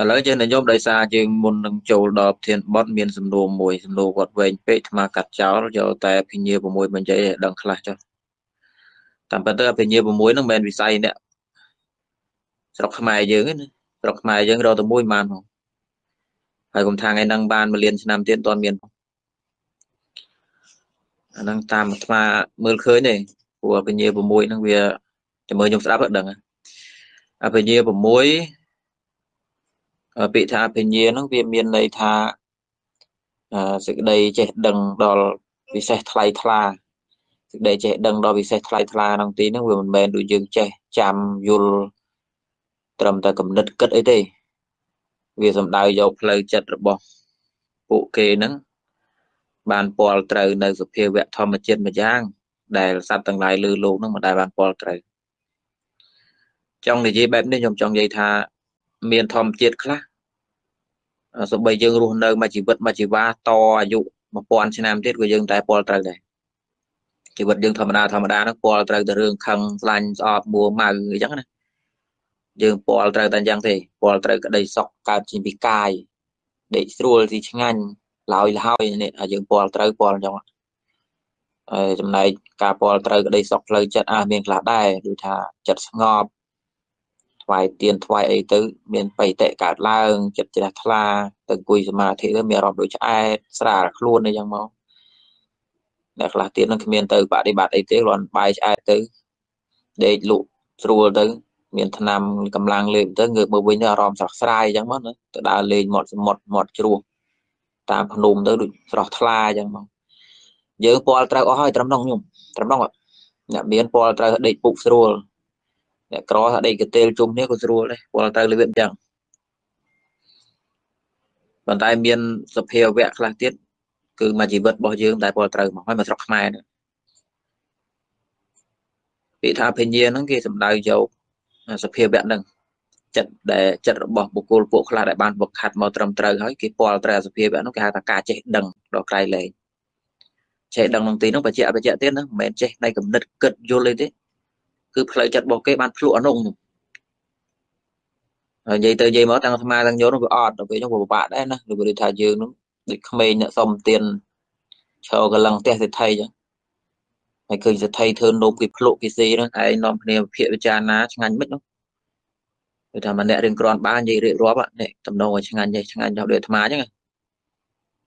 ឥឡូវយើងនិយមដោយសារយើងមុននឹងចូលដល់ធានបត់មានសំណួរមួយសំណួរគាត់វែងពេកអាត្មាកាត់ចោលយកតែភិញ្ញា6មកនិយាយឲ្យដឹងខ្លះចុះតាមពិតទៅភិញ្ញា6ហ្នឹងមិនមែនវិស័យអ្នកស្រុកខ្មែរយើងទេណាស្រុកខ្មែរយើងរកតែមួយបានផងហើយកុំថាថ្ងៃហ្នឹងបានមួយលានឆ្នាំទៀតអត់ទាន់មានផងអាហ្នឹងតាមអាត្មាមើលឃើញទេព្រោះភិញ្ញា6ហ្នឹងវាចាំមើលខ្ញុំស្ដាប់ទៅដឹងអភិញ្ញា6 ពាក្យថាអភិញ្ញាហ្នឹងវាមានន័យថាសេចក្តីចេះដឹងដល់ពិសេសថ្លៃថ្លាសេចក្តីចេះដឹងដល់ពិសេសថ្លៃថ្លាក្នុងទីហ្នឹងវាមិនមែនដូចយើងចេះចាំយល់ត្រឹមតែគំនិតគិតអីទេវាសំដៅយកផ្លូវចិត្តរបស់ពួកគេហ្នឹងបានពលត្រូវនៅសភាវៈធម្មជាតិមួយយ៉ាង ដែលសត្វទាំងឡាយលើលោកហ្នឹងមិនដែលបានពលត្រូវចង់និយាយបែបនេះខ្ញុំចង់និយាយថា មានធម្មជាតិខ្លះ សូម្បីយើងរស់នៅមួយជីវិតមួយជីវ៉ាតអាយុ1000ឆ្នាំទៀតក៏យើងតែពលត្រូវដែរជីវិតយើងធម្មតាធម្មតាហ្នឹងពលត្រូវតែរឿងខឹងស្លាញ់ស្អប់មួម៉ៅអញ្ចឹងណាយើងពលត្រូវតែអញ្ចឹងទេពលត្រូវក្តីសុខកើតជាពីកាយដេកស្រួលទីឆ្ងាញ់ឡើយហើយនេះយើងពលត្រូវពលអញ្ចឹងហើយចំណែកការពលត្រូវក្តីសុខផ្លូវចិត្តអាចមានខ្លះដែរដូចថាចិត្តស្ងប់ ថ្វាយទៀនថ្វាយអីទៅមានបៃតៈកើតឡើងចិត្តជ្រះថ្លាទៅអង្គុយសមាធិទៅមានអារម្មណ៍ដូចឆ្អែតស្រាលខ្លួនអីចឹងមកអ្នកខ្លះទៀតនឹងគ្មានទៅបដិបត្តិអីទេគ្រាន់បាយឆ្អែតទៅដេកលក់ស្រួលទៅមានថ្នាំកម្លាំងលេបទៅងើបមកវិញទៅអារម្មណ៍ស្រស់ស្រាយអញ្ចឹងមកណាទៅដើរលេងមាត់សមុទ្រមាត់ជ្រោះតាមភ្នំទៅដូចស្រស់ថ្លាអញ្ចឹងមកយើងពលត្រូវអស់ហើយត្រឹមនោះខ្ញុំត្រឹមនោះអ្នកមានពលត្រូវដេកពុកស្រួល អ្នកក្រថាដេកកទេលជុំគ្នាក៏ស្រួលដែរពលត្រូវរបៀបអញ្ចឹងប៉ុន្តែមានសភាវៈខ្លះទៀតគឺមួយជីវិតរបស់យើងដែលពលត្រូវមកហើយមកស្រុកខ្មែរនេះពាក្យថាភញ្ញាហ្នឹងគេសំដៅយកសភាវៈហ្នឹងចិត្តដែលចិត្តរបស់បុគ្គលពួកខ្លះដែលបានវឹកហាត់មកត្រឹមត្រូវហើយគេពលត្រូវសភាវៈហ្នឹងគេហៅថាការចេះដឹងដល់ក្រៃលែងចេះដឹងក្នុងទីហ្នឹងបច្ចៈបច្ចៈទៀតណាមិនមែនចេះនៃគំនិតគិតយល់អីទេ គឺផ្លូវចិត្តរបស់គេបានភ្លក់អនុងហើយនិយាយទៅនិយាយមកទាំងអាត្មាទាំងយោនោះវាអត់ដល់ពេលនោះវាពិបាកដែរណាដូចគេថាយើងនោះដូចក្មេងអ្នកសុំទៀនឈរកលឹងផ្ទះសិទ្ធិចឹងហើយឃើញសិទ្ធិធ្វើនោមគេភ្លក់គេស៊ីហ្នឹងឯងនាំគ្នាវិភាគវិចារណាឆ្ងាញ់មិននោះគឺថាម្នាក់រៀងក្រាន់បាននិយាយរៀបរាប់នេះតំណងឲ្យឆ្ងាញ់ទេឆ្ងាញ់ដល់ដូចអាត្មាចឹង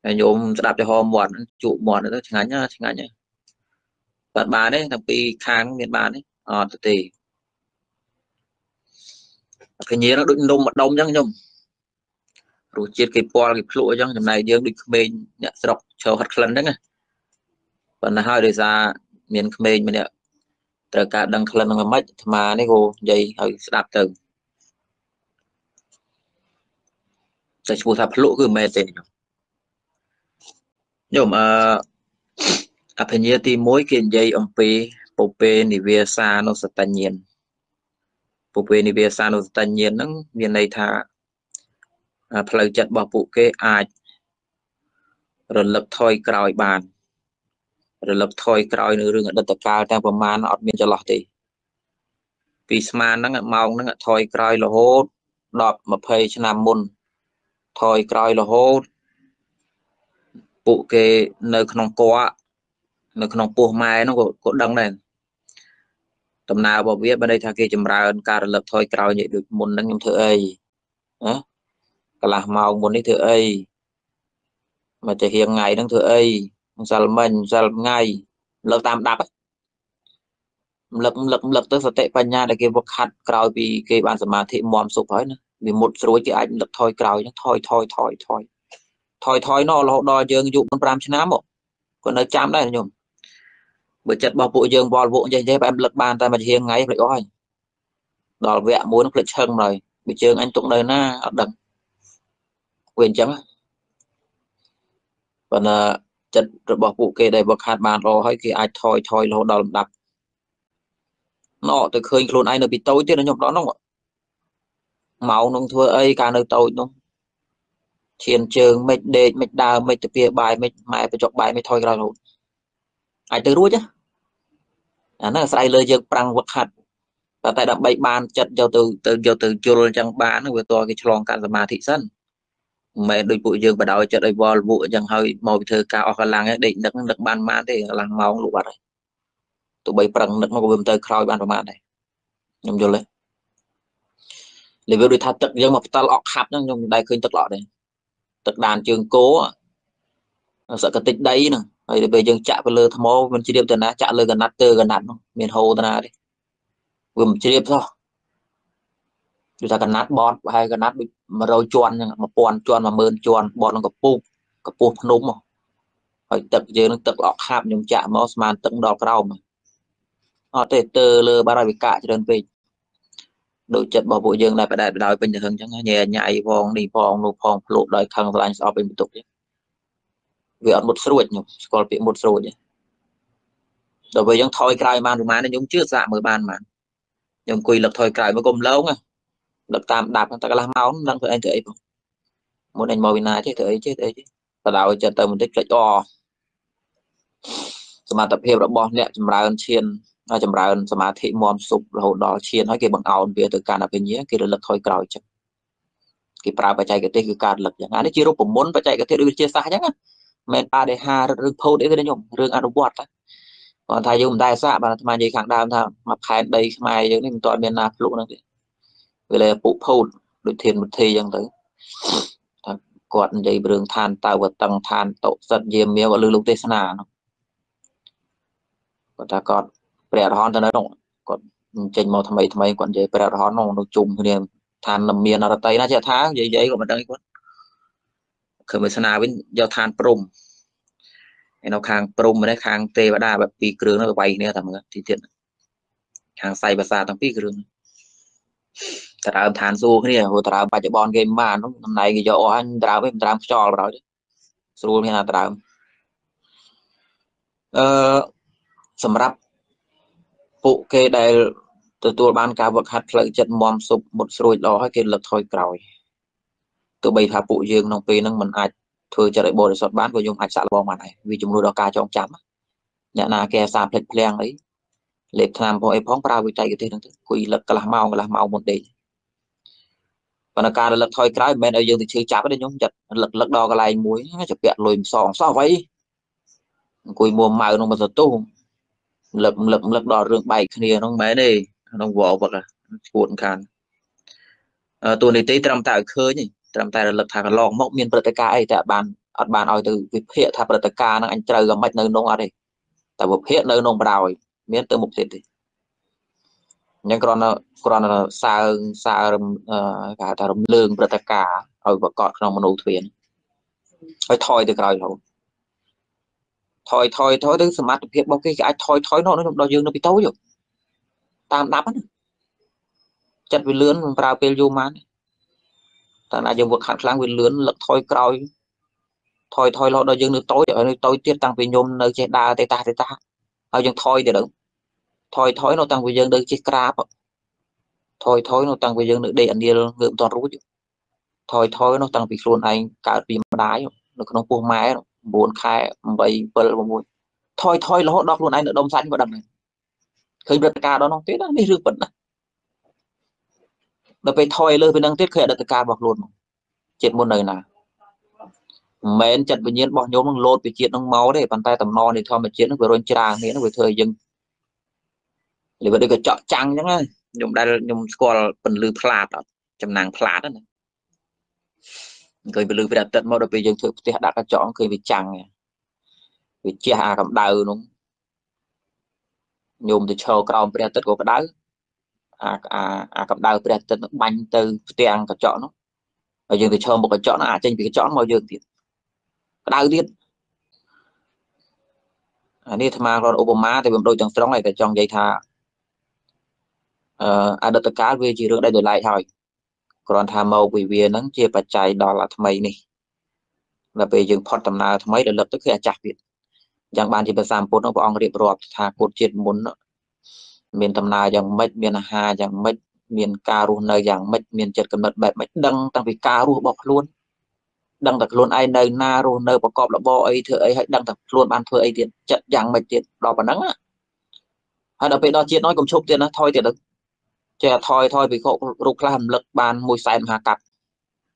ហើយញោមស្ដាប់ចំហមាត់ជក់មាត់ទៅឆ្ងាញ់ណាឆ្ងាញ់បាត់បានទេទាំងពីរខាងមានបានទេ អត់ទេកញ្ញានឹងដូចនំម្ដុំអញ្ចឹងខ្ញុំរសជាតិគេពាល់គេភ្លក់អញ្ចឹងចំណែកយើងដូចក្មេងអ្នកស្រុកឈរហិតក្លិនអញ្ចឹងណាប៉ុន្តែហើយដោយសារមានក្មេងម្នាក់ត្រូវការដឹងក្លិននឹងមិនអាត្មានេះក៏និយាយឲ្យស្ដាប់ទៅតែឈ្មោះថាភ្លក់គឺមិនមែនទេខ្ញុំខ្ញុំអឺអភិញ្ញាទី1គេនិយាយអំពី ពុពេនិវាសានុសតញ្ញាណពុពេនិវាសានុសតញ្ញាណហ្នឹងមានន័យថាផ្លូវចិត្តរបស់ពួកគេអាចរលឹកថយក្រោយបាន រលឹកថយក្រោយនៅរឿងអតីតកាលទាំងប្រមាណអត់មានចន្លោះទេពីស្មានហ្នឹងម៉ោងហ្នឹងថយក្រោយរហូត10 20ឆ្នាំមុនថយក្រោយរហូតពួកគេនៅក្នុងគួរ នៅក្នុងពោះម៉ែនោះក៏ក៏ដឹងដែរដំណើររបស់វាបើន័យថាគេចម្រើនការរលឹកថយក្រោយនិយាយដូចមុនហ្នឹងខ្ញុំធ្វើអីណាកន្លះម៉ោងមុននេះធ្វើអីមកតែហៀងថ្ងៃហ្នឹងធ្វើអីម្សិលមិញម្សិលថ្ងៃលើកតាមដាប់លឹកលឹកលឹកទៅសតិបញ្ញាដែលគេវឹកហាត់ក្រោយពីគេបានសមាធិមមសុខហើយណាវាមុតស្រួយគេអាចលឹកថយក្រោយហ្នឹងថយថយថយថយថយថយណោះរហូតដល់យើងអាយុ5ឆ្នាំមកក៏នៅចាំដែរខ្ញុំ បើចិត្តរបស់ពួកយើងវល់វក់ចេះចេះបែបលឹកបានតែមួយហៀងថ្ងៃភ្លេចអស់ហើយដល់វគ្គមួយនឹងភ្លេចឈឹងហើយបើជើងអញទុកនៅណាអត់ដឹងវាអញ្ចឹងប៉ុន្តែចិត្តរបស់ពួកគេដែលវឹកហាត់បានរហើយគេអាចថយថយរហូតដល់លំដាប់ណោទៅឃើញខ្លួនឯងនៅពីតូចទៀតខ្ញុំដល់នោះម៉ោងនឹងធ្វើអីកាលនៅតូចនោះឈានជើងមិនដេកមិនដើរមិនទៅពីបាយមិនម៉ែបញ្ចុកបាយមិនថយក្រោយរហូត អាចទៅរួចអាហ្នឹងអាស្រ័យលើយើងប្រាំងវឹកហាត់តែតែដើម្បីបានចិត្តយកទៅទៅយកទៅជុលអញ្ចឹងបានវាតគេឆ្លងកាត់សមាធិសិនមិនមែនដូចពួកយើងបដោយចិត្តឲ្យវល់វក់អញ្ចឹងហើយមកពីធ្វើការអស់កម្លាំងឯងដេកនឹកនឹកបានបានទេកន្លះម៉ោងលក់បាត់ហើយទោះបីប្រឹងនឹកមកក៏វាមិនទៅក្រោយបានប្រហែលដែរខ្ញុំយល់ទេលេវដូចថាទឹកយើងមកផ្ទាល់អកខាប់ហ្នឹងខ្ញុំមិនដែលឃើញទឹកល្អដែរទឹកដានជើងគោសកតិចដីហ្នឹង ហើយទៅពេលយើងចាក់ទៅលើថ្មមិនជ្រាបទៅណាចាក់លើកណាត់ទៅកណាត់នោះមានហូរទៅណាទេវាមិនជ្រាបសោះគឺថាកណាត់បតប្រហែលកណាត់ដូច100ជាន់ចឹង1000ជាន់10000ជាន់បតនឹងកពុះកពុះភ្នំហើយទឹកយើងនឹងទឹកអកខាប់ខ្ញុំចាក់មកស្មានទឹកដល់ក្រោមអត់ទេទៅលើបារាវិកាច្រើនពេកដូចចិត្តរបស់ពួកយើងដែលបដែតបដោយពេញទៅហឹងចឹងញ៉ែញ៉ៃផងនេះផងនោះផងភ្លុកដោយខឹងស្រឡាញ់ស្អប់ពេញបន្ទុកចឹង វាអត់មុតស្រួចខ្ញុំស្គាល់ពាក្យមុតស្រួចដល់ពេលយើងថយក្រោយបានប្រហែលខ្ញុំជឿសាកមើលបានបានខ្ញុំអង្គុយលឹកថយក្រោយមកកុំឡងលឹកតាមដាប់តែកន្លះម៉ោងដឹងធ្វើអីធ្វើអីបងមុនអញមកវិណាចេះធ្វើអីចេះធ្វើអីចេះបដៅចិត្តទៅបន្តិចផ្លេចអសមត្ថភាពរបស់អ្នកចម្រើនឈានចម្រើនសមាធិមមសុបរហូតដល់ឈានហើយគេបង្អោនវាទៅកាន់អភិញ្ញាគេរលឹកថយក្រោយចឹងគេប្រើបច្ចេកទេសគឺការរលឹកចឹងអានេះជារូបមន្តបច្ចេកទេសដូចវិទ្យាសាស្ត្រចឹងណា មិនបដិហាររឿងផូតអីទេខ្ញុំរឿងអនុវត្តគាត់ថាយើងមិនដែលសាកបានអាត្មានិយាយខាងដើមថាមកខេតដីខ្មែរយើងនេះមិនទាន់មានណាភ្លុកហ្នឹងទេវាលែពុផូតដូចធានមុធីចឹងទៅថាគាត់និយាយរឿងឋានតើវតឹងឋានតុសិតយាមាវលឺលោកទេសនានោះគាត់ថាគាត់ព្រះអរហន្តទៅនៅនោះគាត់ចេញមកថ្មីថ្មីគាត់និយាយព្រះអរហន្តនោះនៅជុំគ្នាឋានមានអរតីណាចេះថានិយាយនិយាយក៏មិនដឹងគាត់ ឃើញវាសនាវិញយកឋានព្រំឯនៅខាងព្រំនេះខាងទេវតាបែបពីរគ្រឿងនោះវាវាយគ្នាតែមើលទីទៀតខាងសៃភាសាទាំងពីរគ្រឿងតើឋានសួរគ្នាព្រោះតើបច្ចុប្បន្នគេមិនបាននោះតំណែងគេយកអស់ហើយតើវិញតើខ្យល់បរោចស្រួលមានណាតើអឺសម្រាប់ពួកគេដែលទទួលបានការវឹកហាត់ផ្លូវចិត្តមមសុបមុតស្រួយល្អហើយគេលឹកថយក្រោយ ទោះបីថាពួកយើងក្នុងពេលហ្នឹងមិនអាចធ្វើចិត្តឲ្យបរិសុទ្ធបានក៏យើងអាចសាក់លបងបានដែរវាជំនួសដល់ការចងចាំអ្នកណាគេអាសាភ្លេចភ្លាំងអីលេបថ្នាំផងអីផងប្រើវិច័យទេសហ្នឹងទៅគួយលឹកកន្លះម៉ោងកន្លះម៉ោងមុនដេកប៉ុន្តែការរលឹកថយក្រោយមិនមែនឲ្យយើងទៅឈឺចាប់ទេខ្ញុំចិត្តលឹកលឹកដល់កន្លែងមួយចាពាក់លុយម្សងសោះអ្វីអង្គុយមួម៉ៅក្នុងមកទៅលឹកលឹកលឹកដល់រឿងបែកគ្នាហ្នឹងមែនទេក្នុងវល់វឹកឈួតខានតួនាទីត្រឹមតែឲ្យឃើញ ត្រឹមតែរលឹកថាកន្លងមកមានព្រឹត្តិការណ៍អីតែបានអត់បានឲ្យទៅវិភាគថាព្រឹត្តិការណ៍ហ្នឹងអញត្រូវក៏មិននៅក្នុងអត់ទេតែវិភាគនៅក្នុងបដ ாய் មានទៅមុខទៀតទេអញ្ចឹងគ្រាន់តែគ្រាន់តែសើងសើរគេហៅថារំលើងព្រឹត្តិការណ៍ឲ្យប្រកបក្នុងមនោទ្វានហើយថយទៅក្រោយរហូតថយថយថយទៅសមត្ថភាពរបស់គេគេអាចថយថយនោះដល់យើងនៅពីតូចតាមដាប់ណាចិត្តវាលឿនមិនប្រើពេលយូរម៉ាន តែណាយើងវឹកខាត់ខ្លាំងវាលឿនលឹកថយក្រោយថយថយរហូតដល់យើងនៅតូចនៅតូចទៀតតាំងពីខ្ញុំនៅចេះដើរទេតាទេតាហើយយើងថយទៅដល់ថយថយនៅតាំងពីយើងនៅចេះក្រាបថយថយនៅតាំងពីយើងនៅដេកអនាលងើបមិនទាន់រួចថយថយនៅតាំងពីខ្លួនឯងកើតពីម្ដាយនៅក្នុងពោះម៉ែ9ខែ8 7 6ថយថយរហូតដល់ខ្លួនឯងនៅដុំសាច់ក៏ដឹងដែរឃើញព្រឹត្តិការណ៍ដល់នោះទៀតនេះរឿងពិតណាស់ ដល់ពេលថយលើពីនឹងទៀតឃើញអតីតកាលរបស់ខ្លួនជាតិមុននៅណាមិនមែនចិត្តវិញ្ញាណរបស់ញោមនឹងលោតពីជាតិនឹងមកទេប៉ុន្តែតំណនៃធម្មជាតិនឹងវារុញច្រាងគ្នានឹងវាធ្វើឲ្យយើងលិវដូចកញ្ចក់ចាំងអញ្ចឹងខ្ញុំដែលខ្ញុំស្គាល់ពន្លឺផ្លាតអត់ចំណាំងផ្លាតណាឃើញពន្លឺព្រះអាទិត្យមកដល់ពេលយើងធ្វើផ្ទះដាក់កញ្ចក់ឃើញវាចាំងវាជះអាកម្ដៅនោះញោមទៅឈរក្រោមព្រះអាទិត្យក៏ក្ដៅ អាអាអាកម្ដៅព្រះអាទិត្យបាញ់ទៅផ្ទាំងកញ្ចក់នោះហើយយើងទៅឈរមុខកញ្ចក់នោះអាចចេញពីកញ្ចក់មកយើងទៀតក្ដៅទៀតអានេះអាត្មាគាត់ឧបមាតែមិនដូចទាំងស្រុងហើយតែចង់និយាយថាអឺអតីតកាលវាជារឿងដែលដោយឡែកហើយគ្រាន់ថាមកវិវានឹងជាបច្ច័យដល់អាថ្មីនេះដល់ពេលយើងផុតដំណើរថ្មីរលឹកទៅគឺអាចាស់ទៀតយ៉ាងបានជាភាសាពុទ្ធព្រះអង្គរៀបរាប់ថាពុទ្ធជាតិមុន មានដំណើរយ៉ាងម៉េចមានអាហារយ៉ាងម៉េចមានការរស់នៅយ៉ាងម៉េចមានចិត្តកំណត់បែបម៉េចដឹងតាំងពីការរស់របស់ខ្លួនដឹងតែខ្លួនឯងនៅណារស់នៅប្រកបរបរអីធ្វើអីហើយដឹងតែខ្លួនបានធ្វើអីទៀតចិត្តយ៉ាងម៉េចទៀតដល់ប៉ុណ្ណឹងហើយដល់ពេលដល់ជាតិនោះកុំឈប់ទៀតណាថយទៀតទៅចេះថយថយភិក្ខុរូបខ្លះរំលឹកបានមួយសែនមហាកັບ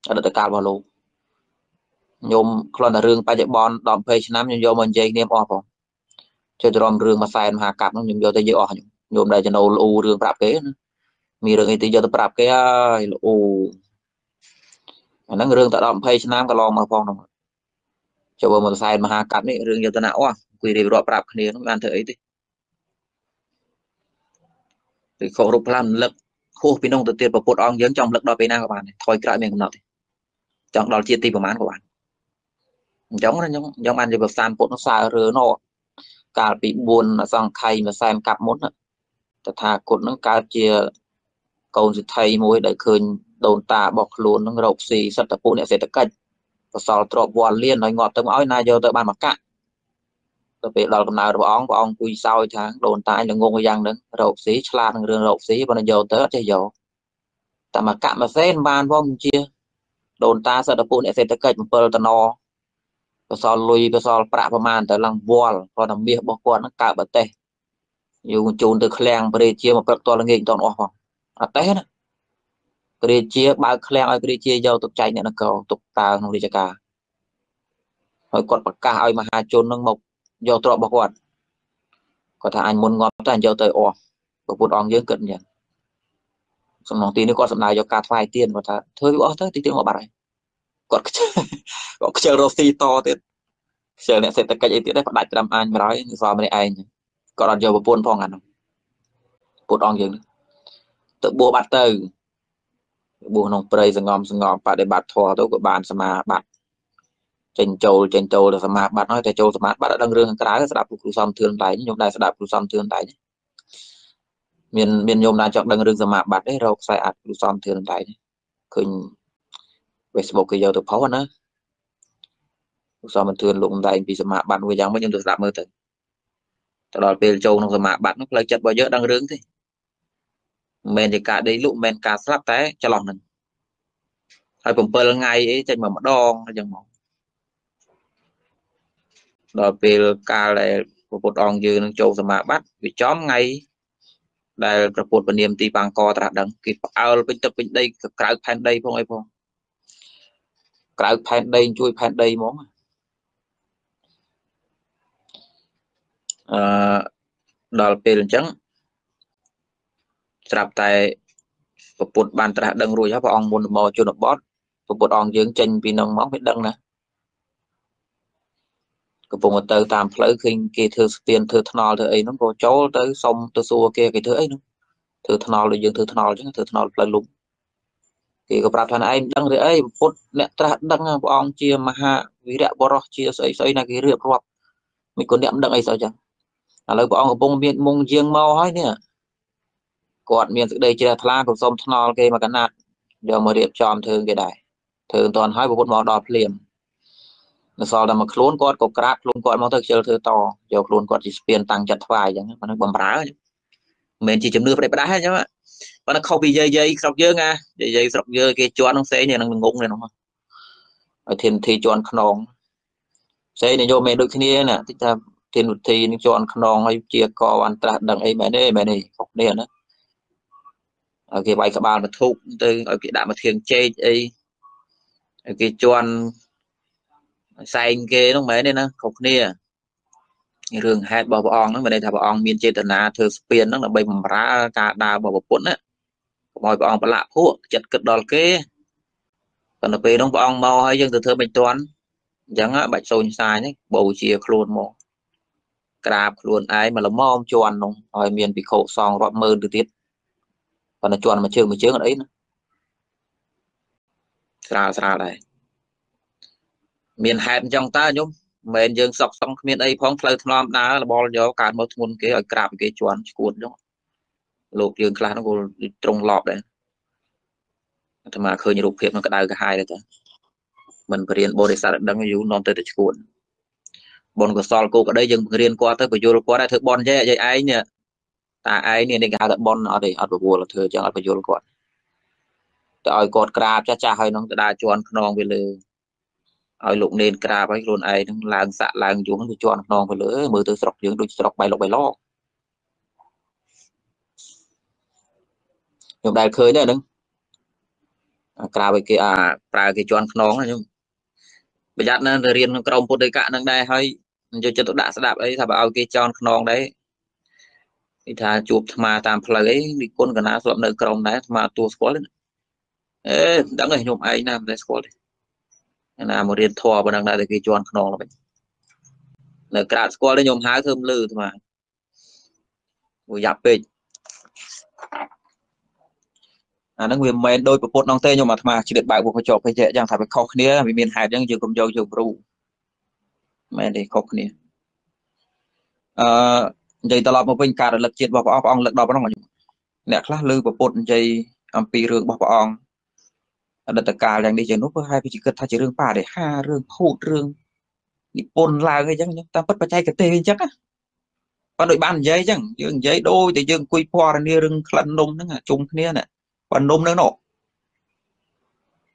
អតីតកាលរបស់លោកញោមគ្រាន់តែរឿងបច្ចុប្បន្នដល់20ឆ្នាំខ្ញុំយកមកនិយាយគ្នាអស់ផងជួយទៅរំរឿងមួយសែនមហាកັບនោះខ្ញុំយកទៅយកអស់ខ្ញុំ ញោមដែលចំណូលអ៊ូរឿងប្រាប់គេណាមានរឿងអីទៅយកទៅប្រាប់គេហើយអូអាហ្នឹងរឿងតែដល់20ឆ្នាំកន្លងមកផងហ្នឹងចូលមកសែនមហាកັບនេះរឿងយកទៅណាអស់អង្គុយរៀបរាប់ប្រាប់គ្នានោះបានធ្វើអីទេឬខុសរូបផ្លាំលឹកហួសពីនោះទៅទៀតប្រពុតអង្គយើងចង់លឹកដល់ពេលណាក៏បានថយក្រោយមានកំណត់ទេចង់ដល់ជាតិទីប្រមាណក៏បានអញ្ចឹងខ្ញុំខ្ញុំបានជាប្រសានពុទ្ធនោះសើរើណោកាលពី4អសង្ខ័យមួយសែនកាប់មុន តថាគតនឹងកើតជាកូនសិទ្ធិមួយដែលឃើញដូនតារបស់ខ្លួននឹងរកស៊ីសិទ្ធិពុអ្នកសេដ្ឋកិច្ចបសល់ទ្របវល់លៀនហើយងាប់ទៅមកឲ្យណាយកទៅបានមកកាក់ទៅពេលដល់កំណើតព្រះអង្គព្រះអង្គគួយសោយថាដូនតាល្ងងយ៉ាងហ្នឹងរកស៊ីឆ្លាតនឹងរឿងរកស៊ីប៉ុន្តែយកទៅអត់ចេះយកតែមកកាក់ម៉ាសេនបានផងជាដូនតាសិទ្ធិពុអ្នកសេដ្ឋកិច្ច7តំណបសល់លុយបសល់ប្រាក់ប្រមាណទៅឡើងវល់ព្រោះតែមាសរបស់គាត់ហ្នឹងកើបតេះ យូរជូនទៅឃ្លាំងព្រះរាជាមកព្រឹកតល្ងាចតអស់ផងអត់ទេណាព្រះរាជាបើកឃ្លាំងឲ្យព្រះរាជាយកទុកចែកអ្នកនគរទុកតើក្នុងរាជការហើយគាត់ប្រកាសឲ្យមហាជននឹងមកយកទ្រព្យរបស់គាត់គាត់ថាអញមុនងាប់តែអញយកទៅអស់ព្រះពុទ្ធអង្គយើងគិតអញ្ចឹងសំណងទីនេះគាត់សម្ដៅយកការថ្វាយទៀនគាត់ថាធ្វើវាអស់ទៅទីទៀតមកបាត់ហើយគាត់ខ្ជិលគាត់ខ្ជិលរស់ស៊ីតទៀតខ្ជិលអ្នកសេដ្ឋកិច្ចអីទៀតដែរផ្ដាច់ត្រាំអាញបរហើយសល់ម្នាក់ឯង គាត់អត់យកប្រពន្ធផងអានោះពុទ្ធអង្គយើងទៅបួសបាត់ទៅបួសក្នុងព្រៃសងំសងំបដិបត្តិធម៌ទៅក៏បានសមាបត្តិចេញចូលចេញចូលទៅសមាបត្តិហើយតែចូលសមាបត្តិអត់ដឹងរឿងខាងក្រៅស្ដាប់គ្រូសំធឿនតែខ្ញុំដែរស្ដាប់គ្រូសំធឿនតែមានមានញោមណាចង់ដឹងរឿងសមាបត្តិទេរកខ្សែអាចគ្រូសំធឿនតែឃើញ Facebook គេយកទៅផុសណាគ្រូសំធឿនលោកតែពីសមាបត្តិមួយយ៉ាងម៉េចខ្ញុំទៅស្ដាប់មើលទៅ ទៅដល់ពេលចូលក្នុងសមាបត្តិនោះផ្លូវចិត្តរបស់យើងដឹងរឿងទេមិនមែនជាការដេកលក់មិនមែនការស្លាប់តែច្រឡំនឹងហើយ7ថ្ងៃអីចេញមកម្ដងអញ្ចឹងមកដល់ពេលកាលដែលព្រះពុទ្ធអង្គយើងនឹងចូលសមាបត្តិវាចំថ្ងៃដែលព្រះពុទ្ធពនាមទីបាងកត្រាស់ដឹងគេផ្អើលពេញទឹកពេញដីក្រៅផែនដីផងអីផងក្រៅផែនដីជួយផែនដីហ្មង អឺដល់ពេលអញ្ចឹងស្រាប់តែព្រះពុទ្ធបានត្រាស់ដឹងរួចហើយព្រះអង្គមុនមកជនបទព្រះពុទ្ធអង្គយើងចេញពីនឹងមកវាដឹងណាកំពុងទៅតាមផ្លូវឃើញគេធ្វើស្ពានធ្វើថ្នល់ធ្វើអីហ្នឹងក៏ចូលទៅសុំទៅសួរគេគេធ្វើអីហ្នឹងធ្វើថ្នល់ដូចយើងធ្វើថ្នល់អញ្ចឹងធ្វើថ្នល់ផ្លូវលំគេក៏ប្រាប់ថាឯងដឹងឬអីពុទ្ធអ្នកត្រាស់ដឹងព្រះអង្គជាមហាវីរៈបរោះជាស្អីស្អីណាគេរៀបរាប់មិនក៏អ្នកមិនដឹងអីស្អីចឹង ឥឡូវព្រះអង្គកំពុងមានមុងជាងមកហើយនេះគាត់មានសេចក្តីជ្រះថ្លាក៏សុំថ្នល់គេមកកណាត់យកមករៀបចំធ្វើគេដែរធ្វើមិនតាន់ហើយពុទ្ធមកដល់ភ្លាមនៅសល់តែមួយខ្លួនគាត់ក៏ក្រាបខ្លួនគាត់មកទៅខ្ជិលធ្វើតយកខ្លួនគាត់ជាស្ពានតាំងចិត្តថ្វាយអញ្ចឹងប៉ុណ្ណឹងបំរើមិនមែនជាជំនឿប្រេះផ្ដាស់អញ្ចឹងប៉ុន្តែខុសពីយាយយាយស្រុកយើងណាយាយយាយស្រុកយើងគេជន់នឹងផ្សេងនឹងងងនេះនោះហើយធានធីជន់ខ្នងផ្សេងនិយមមិនដូចគ្នាណាតិចថា ធានវិធីនឹងជន់ខ្នងហើយជាកបានត្រាស់ដឹងអីមែនទេមែនទេខុសគ្នាណាឲ្យគេវាយក្បាលមកធុកទៅឲ្យគេដាក់មកធៀងចេកអីឲ្យគេជន់ផ្សែងគេនោះមែនទេណាគ្រប់គ្នារឿងហេតុរបស់ព្រះអង្គហ្នឹងមិនន័យថាព្រះអង្គមានចេតនាធ្វើស្ពានហ្នឹងដើម្បីបំរើការដើររបស់ប្រពុតណាកុំឲ្យព្រះអង្គប្រឡាក់ភក់ចិត្តគិតដល់គេប៉ុន្តែពេលហ្នឹងព្រះអង្គមកហើយយើងទៅធ្វើមិនទាន់អញ្ចឹងបាច់សូនសាយនេះបូជាខ្លួនមក ក្រាបខ្លួនឯងមកល្មមជន់នោះឲ្យមានពិខុសងរាប់ម៉ឺនទៅទៀតប៉ុន្តែជន់មួយជើងមួយជើងអត់អីណាស្រាលស្រាលដែរមានហេតុអញ្ចឹងតើញោមមិនមែនយើងសក់សងគ្មានអីផងផ្លូវថ្នមដើរបលយកកើតមកធ្ងន់គេឲ្យក្រាបគេជន់ឈួតអញ្ចឹងលោកយើងខ្លះហ្នឹងក៏ត្រង់ឡប់ដែរអាត្មាឃើញរូបភាពនឹងក្តៅក្រហាយដែរតាមិនបរៀនបរិស័ទដឹងយូរនាំទៅតែឈួត បុណ្យកុសលគោក្តីយើងបង្រៀនគាត់ទៅបញ្យល់គាត់ឲ្យធ្វើបុណ្យចេះយាយឯងនេះតាឯងនេះនេះគេហៅថាបុណ្យអត់ទេអត់ប្រវល់ធ្វើអញ្ចឹងអត់បញ្យល់គាត់ទៅឲ្យគាត់ក្រាបចាស់ចាស់ហើយនឹងទៅដើរជន់ខ្នងវាលើឲ្យលោកនេនក្រាបឲ្យខ្លួនឯងនឹងឡើងសាក់ឡើងយងទៅជន់ខ្នងទៅលើមើលទៅស្រុកយើងដូចស្រុកបៃលុកបៃឡោខ្ញុំដែលឃើញដែរហ្នឹងក្រៅឲ្យគេអាប្រើគេជន់ខ្នងណាខ្ញុំប្រយ័ត្នណាស់ទៅរៀនក្នុងក្រមពុទ្ធិកៈហ្នឹងដែរហើយ យកចិត្តទុកដាក់ស្ដាប់អីថាបើឲ្យគេចោនខ្នងដែរគេថាជួបថ្មតាមផ្លូវអីនិគុណកណាស្លាប់នៅក្រមដែរថ្មទួស្គាល់អេដឹងហើយខ្ញុំឯងណាមិនដែលស្គាល់ទេណាមករៀនធម៌ប៉ុណ្ណឹងដែរតែគេជន់ខ្នងទៅនៅក្រាតស្គាល់ទេខ្ញុំហៅធ្វើលឺថ្មមួយយ៉ាប់ពេកអាហ្នឹងវាមិនមែនដោយប្រពុតនោះទេខ្ញុំអាត្មាជ្រៀតបើកពុកកញ្ចក់ពេកយ៉ាងថាវាខុសគ្នាវាមានហេតុអញ្ចឹងយើងកុំយកយកគ្រូ មែនទេខុសគ្នាអឺនិយាយត្រឡប់មកវិញការរលឹកជាតិរបស់ព្រះអង្គព្រះអង្គលើកដល់ប៉ុណ្ណឹងខ្ញុំអ្នកខ្លះលើប្រពុតនិយាយអំពីរឿងរបស់ព្រះអង្គអតីតកាលយ៉ាងនេះយ៉ាងនោះព្រោះហើយវាជាគិតថាជារឿងបរិហារឿងភូតរឿងនិពន្ធឡើងអីចឹងតាមពិតបច្ចេកទេសអញ្ចឹងណាបើដូចបាននិយាយអញ្ចឹងយើងនិយាយដូចតែយើងអង្គុយពណ៌នារឿងក្លិននំហ្នឹងជុំគ្នាណាបើនំនៅនោះ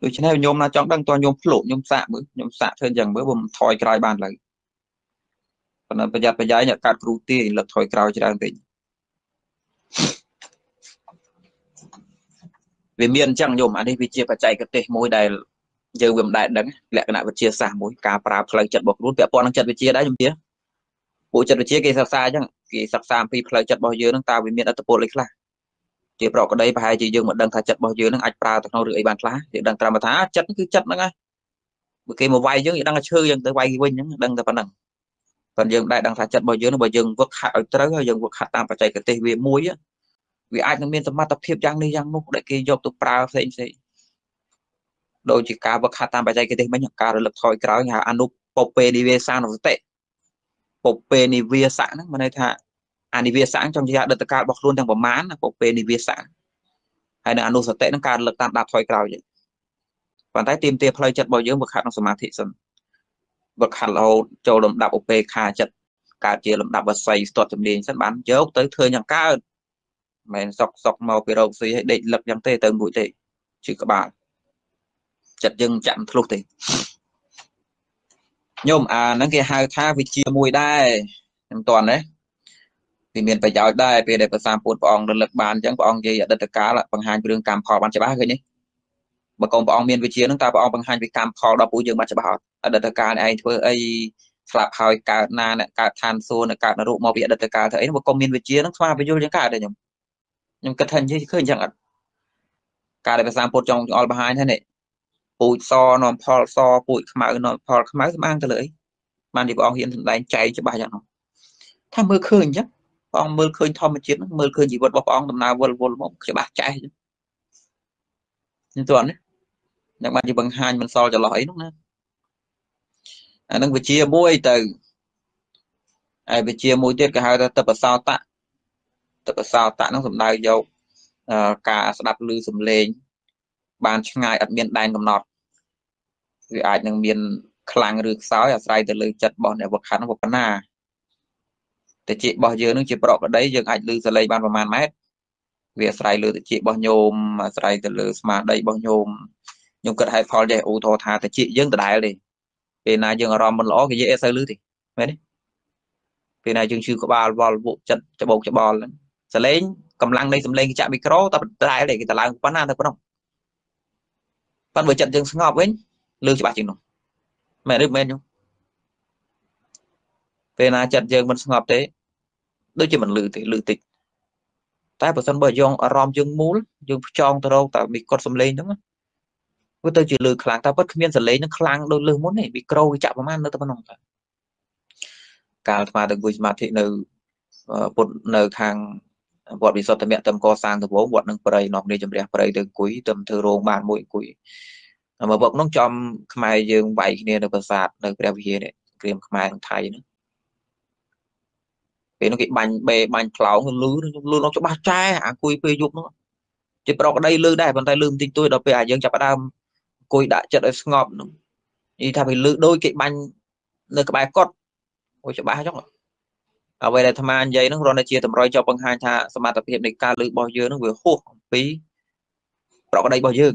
ដូច្នេះខ្ញុំណាចង់ដឹងតើខ្ញុំភ្លុកខ្ញុំសាក់មើលខ្ញុំសាក់ធ្វើអញ្ចឹងមើលបើមិនថយក្រោយបានឡើយប៉ុន្តែប្រយ័ត្នប្រយែងកាត់គ្រូទាយលឹកថយក្រោយច្រើនពេកវាមានអញ្ចឹងញោមអានេះវាជាបច្ចេកទេសមួយដែលយើងវាមិនដែលដឹងលក្ខណៈវិទ្យាសាស្ត្រមួយការប្រើផ្លូវចិត្តរបស់ខ្លួនពាក់ព័ន្ធនឹងចិត្តវិទ្យាដែរជំទាវពួកចិត្តវិទ្យាគេសិក្សាអញ្ចឹងគេសិក្សាអំពីផ្លូវចិត្តរបស់យើងហ្នឹងតើវាមានអត្តពលអីខ្លះ ជាប្រកក្តីប្រហែលជាយើងមិនដឹងថាចិត្តរបស់យើងហ្នឹងអាចប្រើទៅក្នុងរឿងអីបានខ្លះយើងដឹងត្រឹមថាចិត្តគឺចិត្តហ្នឹងហើយបើគេមកវាយយើងយើងដឹងថាឈើយើងទៅវាយគេវិញហ្នឹងដឹងតែប៉ុណ្ណឹងប៉ុន្តែយើងដែរដឹងថាចិត្តរបស់យើងបើយើងវឹកហាត់ឲ្យត្រូវហើយយើងវឹកហាត់តាមបច្ចេកទេសវាមួយវាអាចនឹងមានសមត្ថភាពយ៉ាងនេះយ៉ាងនោះដែលគេយកទៅប្រើផ្សេងផ្សេងដូចជាការវឹកហាត់តាមបច្ចេកទេសមិញការរលឹកថយក្រោយហៅអនុពពេនិវេសានុសតិពពេនិវាសៈហ្នឹងមានន័យថា អានិវាសៈចំជាអតីតកាលរបស់ខ្លួនទាំងប្រមាណពពេនិវាសៈហើយនៅអនុសតិហ្នឹងការរលឹកតាមដាប់ថយក្រោយប៉ុន្តែទៀមទាផ្លូវចិត្តរបស់យើងវឹកហាត់ក្នុងសមាធិសិនវឹកហាត់រហូតចូលលំដាប់ឧបេខាចិត្តកើតជាលំដាប់វស័យស្ទាត់ជំនាញសិនបានយកទៅធ្វើយ៉ាងកើតមិនសុកសុកមកពីរោគស៊ីឲ្យដេកលឹកយ៉ាងទេទៅមួយទេជឿក្បាលចិត្តយើងចាក់ធ្លុះទេញោមអាហ្នឹងគេហៅថាវិជាមួយដែរខ្ញុំតន់ទេ វាមានប្រយោជន៍ដែរពេលដែលប្រសាពុទ្ធព្រះអង្គរលឹកបានអញ្ចឹងព្រះអង្គនិយាយអតីតកាលបង្ហាញពីរឿងកម្មផលបានច្បាស់ឃើញទេបើកូនព្រះអង្គមានវិជាហ្នឹងតើព្រះអង្គបង្ហាញពីកម្មផលដល់ពួកយើងបានច្បាស់អត់អតីតកាលឯងធ្វើអីស្លាប់ហើយកើតណាអ្នកកើតឋានសួគ៌អ្នកកើតនរកមកពីអតីតកាលធ្វើអីបើកុំមានវិជាហ្នឹងស្មារតីយល់យ៉ាងកើតទេខ្ញុំខ្ញុំគិតថានិយាយឃើញអញ្ចឹងអត់ការដែលប្រសាពុទ្ធចង់ចង្អុលបង្ហាញហ្នឹងនេះពូជសនាំផលសពូជខ្មៅនាំផលខ្មៅស្មាងទៅលើអីបានទីព្រះអង្គហ៊ានសម្ដែងចែកច្បាស់យ៉ាងនោះថាមើលឃើញអញ្ចឹង ព្រះអង្គមើលឃើញធម្មជាតិមើលឃើញជីវិតរបស់ព្រះអង្គដំណើរវល់វល់មកច្បាស់ចែកហ្នឹងទន់ណាយ៉ាងបានជាបង្ហាញមិនសល់ចន្លោះអីនោះណាអានឹងវិជាមួយទៅហើយវិជាមួយទៀតគេហៅថាតបសោតៈតបសោតៈនឹងសំដៅយកការស្ដាប់ឮសំឡេង បានឆ្ងាយអត់មានដែនកំណត់វាអាចនឹងមានខ្លាំងឬខ្សោយអាស្រ័យទៅលើចិត្តរបស់អ្នកវឹកហាត់នោះប៉ុណ្ណា តិចរបស់យើងនឹងជាប្រកក្តីយើងអាចឮសលេងបានប្រហែលម៉ែត្រវាអាស្រ័យលើតិចរបស់ញោមអាស្រ័យទៅលើស្មារតីរបស់ញោមខ្ញុំគិតហេតុផលចេះឧទាហរណ៍ថាតិចយើងដដែលទេពេលណាយើងអារម្មណ៍មិនល្អគេនិយាយអត់សូវឮទេមែនទេពេលណាយើងឈឺក្បាលវល់វក់ចិត្តច្បោកច្បល់សលេងកម្លាំងនៃសំឡេងគេចាក់មីក្រូតែដដែលទេគេតឡើងប៉ុណ្ណាទៅប៉ុណ្ណោះប៉ុន្តែបើចិត្តយើងស្ងប់វិញលឺច្បាស់ជាងនោះមែនឬមែនខ្ញុំពេលណាចិត្តយើងមិនស្ងប់ទេ ដូចជាមិនលឺទេលឺតិចតែបើសិនបើយើងអារម្មណ៍យើងមូលយើងផ្ចង់ទៅរកតែមីកត់សំឡេងហ្នឹងវាទៅជាលឺខ្លាំងតែពិតគ្មានសំឡេងហ្នឹងខ្លាំងដូចលឺមុនទេមីក្រូវាចាក់ប្រហែលនៅតែប៉ុណ្ណឹងតែកាលថ្មទៅអង្គុយសមាធិនៅពុទ្ធនៅខាងវត្តវិសុទ្ធមគ្គតំកសាងដំបងវត្តនឹងព្រៃនាំគ្នាជំរះព្រៃទៅអង្គុយទៅធ្វើរោងបានមួយអង្គុយមកវឹកនោះចំខ្មែរយើងវាយគ្នានៅប្រាសាទនៅព្រះវិហារនេះក្រៀមខ្មែរនិងថៃហ្នឹង ពេលនោះគេបាញ់បេបាញ់ផ្លោងលឺលឺនោះច្បាស់ចែអង្គុយពេលយប់នោះជាប្រកក្តីលឺដែរប៉ុន្តែលឺបន្តិចតួចដល់ពេលអាយើងចាប់ដើមអង្គុយដាក់ចិត្តឲ្យស្ងប់នោះនិយាយថាពេលលឺដូចគេបាញ់នៅក្បែរកត់អូច្បាស់អញ្ចឹងអ្វីដែលអាត្មានិយាយហ្នឹងរនជាតម្រុយចុះបង្ហាញថាសមត្ថភាពនៃការលឺរបស់យើងហ្នឹងវាហួសអំពីប្រកក្តីរបស់យើង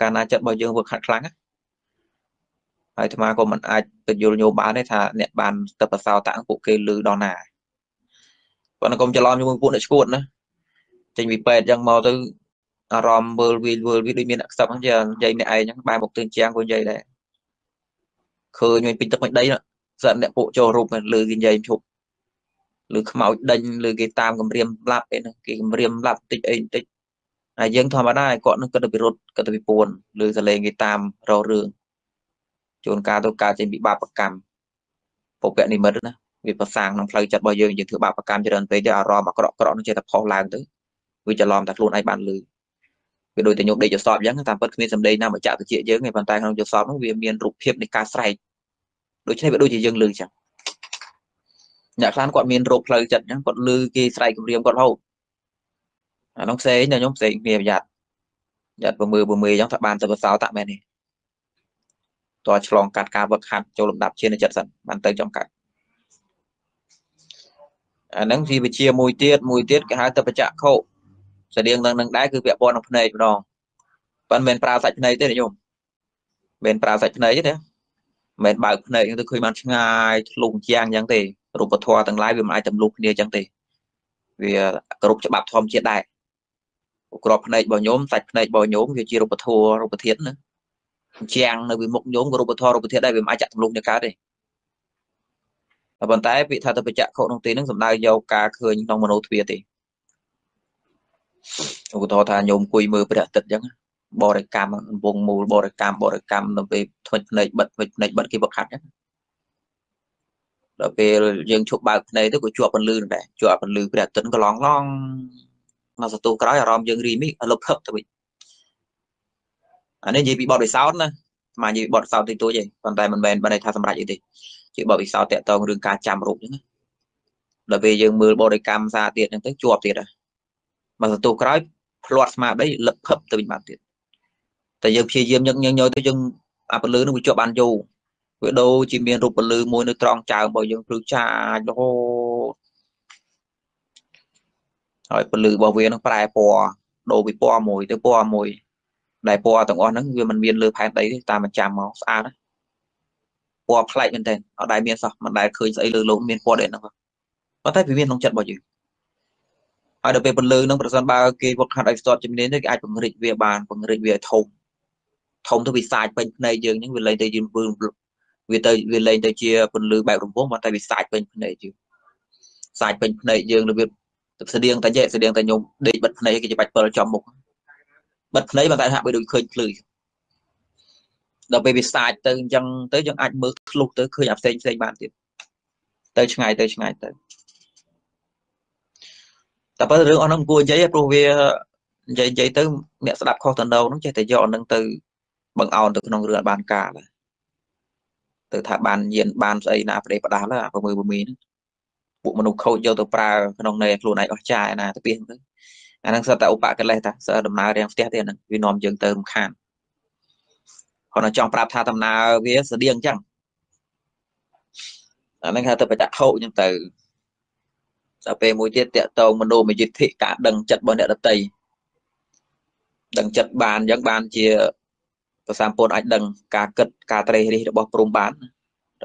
កាលណាចិត្តរបស់យើងវឹកហាត់ខ្លាំងហើយអាត្មាក៏មិនអាចបញ្យល់ញោមបានទេថាអ្នកបានទៅប្រសោតាំងពួកគេលឺដល់ណា ប៉ុន្តែកុំច្រឡំជាមួយពួកអ្នកឈួតណាចេញពីពេទ្យអញ្ចឹងមកទៅអារម្មណ៍មើលវាមើលវាដូចមានអ្នកខ្សឹបហ្នឹងជានិយាយអ្នកឯងហ្នឹងបែរមកទិញជាងក៏និយាយដែរឃើញមានពេញទឹកពេញដីសិនអ្នកពួកចូលរូបលើគេនិយាយឈប់ឬខ្មោចដេញឬគេតាមគម្រាមឡាប់អីហ្នឹងគេគម្រាមឡាប់តិចអីតិចហើយយើងធម្មតាគាត់នឹងគិតទៅពីរត់គិតទៅពីពួនឬសលេងគេតាមរករឿងជួនកាលទៅកើតចេញពីបាបកម្មពុពនិមិត្តណា វាប្រសាងក្នុងផ្លូវចិត្តរបស់យើងយើងធ្វើបាបកម្មច្រើនពេកទៅអារម្មណ៍អាក្រក់ក្រក់នឹងចេះតែផុសឡើងទៅវាច្រឡំតែខ្លួនឯងបានលឺវាដូចតែញោមដេកចសបអញ្ចឹងតាមពិតគ្មានសម្ដីណាមកចាក់តិចយើងទេប៉ុន្តែក្នុងចសបនោះវាមានរូបភាពនៃការស្រែកដូច្នេះវាដូចជាយើងលឺអញ្ចឹងអ្នកខ្លះគាត់មានរោគផ្លូវចិត្តអញ្ចឹងគាត់លឺគេស្រែកគម្រាមគាត់រហូតអានោះផ្សេងតែខ្ញុំផ្សេងគ្នាប្រយ័ត្នប្រយ័ត្នបើមើលបើមើលអញ្ចឹងថាបានទៅបសោតាមែនទេតើឆ្លងកាត់ការវឹកហាត់ចូលលំដាប់ជាចិត្តសិនបានទៅចំកាត់ អាហ្នឹងជាវិជាមួយទៀតមួយទៀតគេហៅទៅបច្ចៈខោស្តៀងនឹងនឹងដែរគឺពាក់ព័ន្ធនឹងភ្នែកម្ដងប៉ុន្តែមិនប្រើសាច់ភ្នែកទេញោមមិនប្រើសាច់ភ្នែកទេណាមិនបើកភ្នែកទៅឃើញបានឆ្ងាយធ្លុងជាងអញ្ចឹងទេរូបធម៌ទាំងឡាយវាមិនអាចទម្លុះគ្នាអញ្ចឹងទេវាគ្រប់ច្បាប់ធម្មជាតិដែរក្របភ្នែករបស់ញោមសាច់ភ្នែករបស់ញោមវាជារូបធម៌រូបធាតុណាជាងនៅពីមុខញោមក៏រូបធម៌រូបធាតុដែរវាមិនអាចចាក់ទម្លុះគ្នាកើតទេ ប៉ុន្តែពាក្យថាទៅបច្ចៈខុក្នុងទីនឹងសំដៅយកការឃើញក្នុងមโนទ្វាទេឧទាហរណ៍ថាញោមអង្គុយមើលព្រះអាទិត្យអញ្ចឹងបរិកម្មវងមូលបរិកម្មបរិកម្មនៅពេលធ្វិចភ្នែកបិទធ្វិចភ្នែកបិទគេវឹកហាត់អញ្ចឹងដល់ពេលយើងឈប់បើកភ្នែកទៅក៏ជាប់ពន្លឺដែរជាប់ពន្លឺព្រះអាទិត្យកន្លងឡងមកសន្ទុះក្រោយអារម្មណ៍យើងរីមីលុបភឹកទៅវិញអានេះនិយាយពីបទពិសោធន៍ណាស្មាននិយាយពីបទពិសោធន៍តិចតួចទេប៉ុន្តែមិនមែនបានន័យថាសម្រាប់អីទេ ជាបទពិសោធន៍តាក់ទងរឿងការចាំរូបអញ្ចឹងដល់ពេលយើងមើលបរិកម្មសាទៀតអញ្ចឹងទៅជាប់ទៀតហើយមកសន្ទុះក្រោយផ្លាត់ស្មារតីលឹកភឹបទៅវិញបានទៀតតែយើងព្យាយាមញឹកញញយទៅយើងអាពលឺនឹងវាជាប់បានយូរវាដូចជាមានរូបពលឺមួយនៅត្រង់ចើមរបស់យើងព្រឺចាចរហូតហើយពលឺរបស់វានឹងប្រែពណ៌ដូរពីពណ៌មួយទៅពណ៌មួយដែលពណ៌ទាំងអស់ហ្នឹងវាមិនមានលើផែនដីទេតាមប្រចាំមកស្អាតណា ពណ៌ប្លែកមែនទែនអត់ដែលមានសោះមិនដែលឃើញស្អីលើលោកមានពណ៌ដូចហ្នឹងប៉ុន្តែវាមានក្នុងចិត្តរបស់យើងហើយដល់ពេលពលឺហ្នឹងប្រសិនបើគេវឹកហាត់ឲ្យស្ទាត់ជំនាញទៅគេអាចពង្រីកវាបានពង្រីកវាឲ្យធំធំទៅវាសាចពេញភ្នែកយើងហ្នឹងវាលែងទៅយើងពើវាទៅវាលែងទៅជាពន្លឺបែបរង្វង់ប៉ុន្តែវាសាចពេញភ្នែកយើងសាចពេញភ្នែកយើងរបៀបស្តៀងតែយេស្តៀងតែញោមដេកបិទភ្នែកគេច្បាច់ពិលចំមុខបិទភ្នែកប៉ុន្តែហាក់បីដូចឃើញភ្លឺ ដល់ពេលវាសាចទៅអញ្ចឹងទៅយើងអាចមើលធ្លុះទៅឃើញអាផ្សេងផ្សេងបានទៀតទៅឆ្ងាយទៅឆ្ងាយទៅតែបើរឿងអស់ហ្នឹងគួរនិយាយព្រោះវានិយាយនិយាយទៅអ្នកស្ដាប់ខុសតំណងហ្នឹងចេះតែយកហ្នឹងទៅបង្អោនទៅក្នុងរឿងបានការដែរទៅថាបានញៀនបានស្អីណាប្រេផ្ដាស់លើអាប្រមើប្រមីហ្នឹងពួកមនុស្សខូចយកទៅប្រើក្នុងនៃខ្លួនឯងអស់ចាយណាទៅពីហ្នឹងអាហ្នឹងសិតតែឧបកិលេសតាសិតដំណើររាំងផ្ទះទេហ្នឹងវានាំយើងទៅរំខាន គាត់ចង់ប្រាប់ថាដំណើរវាស្តៀងអញ្ចឹងអាហ្នឹងហៅទៅបច្ចៈខោអញ្ចឹងទៅដល់ពេលមួយទៀតតកតងមនោមយិទ្ធិការដឹងចិត្តរបស់អ្នកដតីដឹងចិត្តបានអញ្ចឹងបានជាប្រសាមពុនអាចដឹងការគិតការត្រេះរិះរបស់ព្រំបាន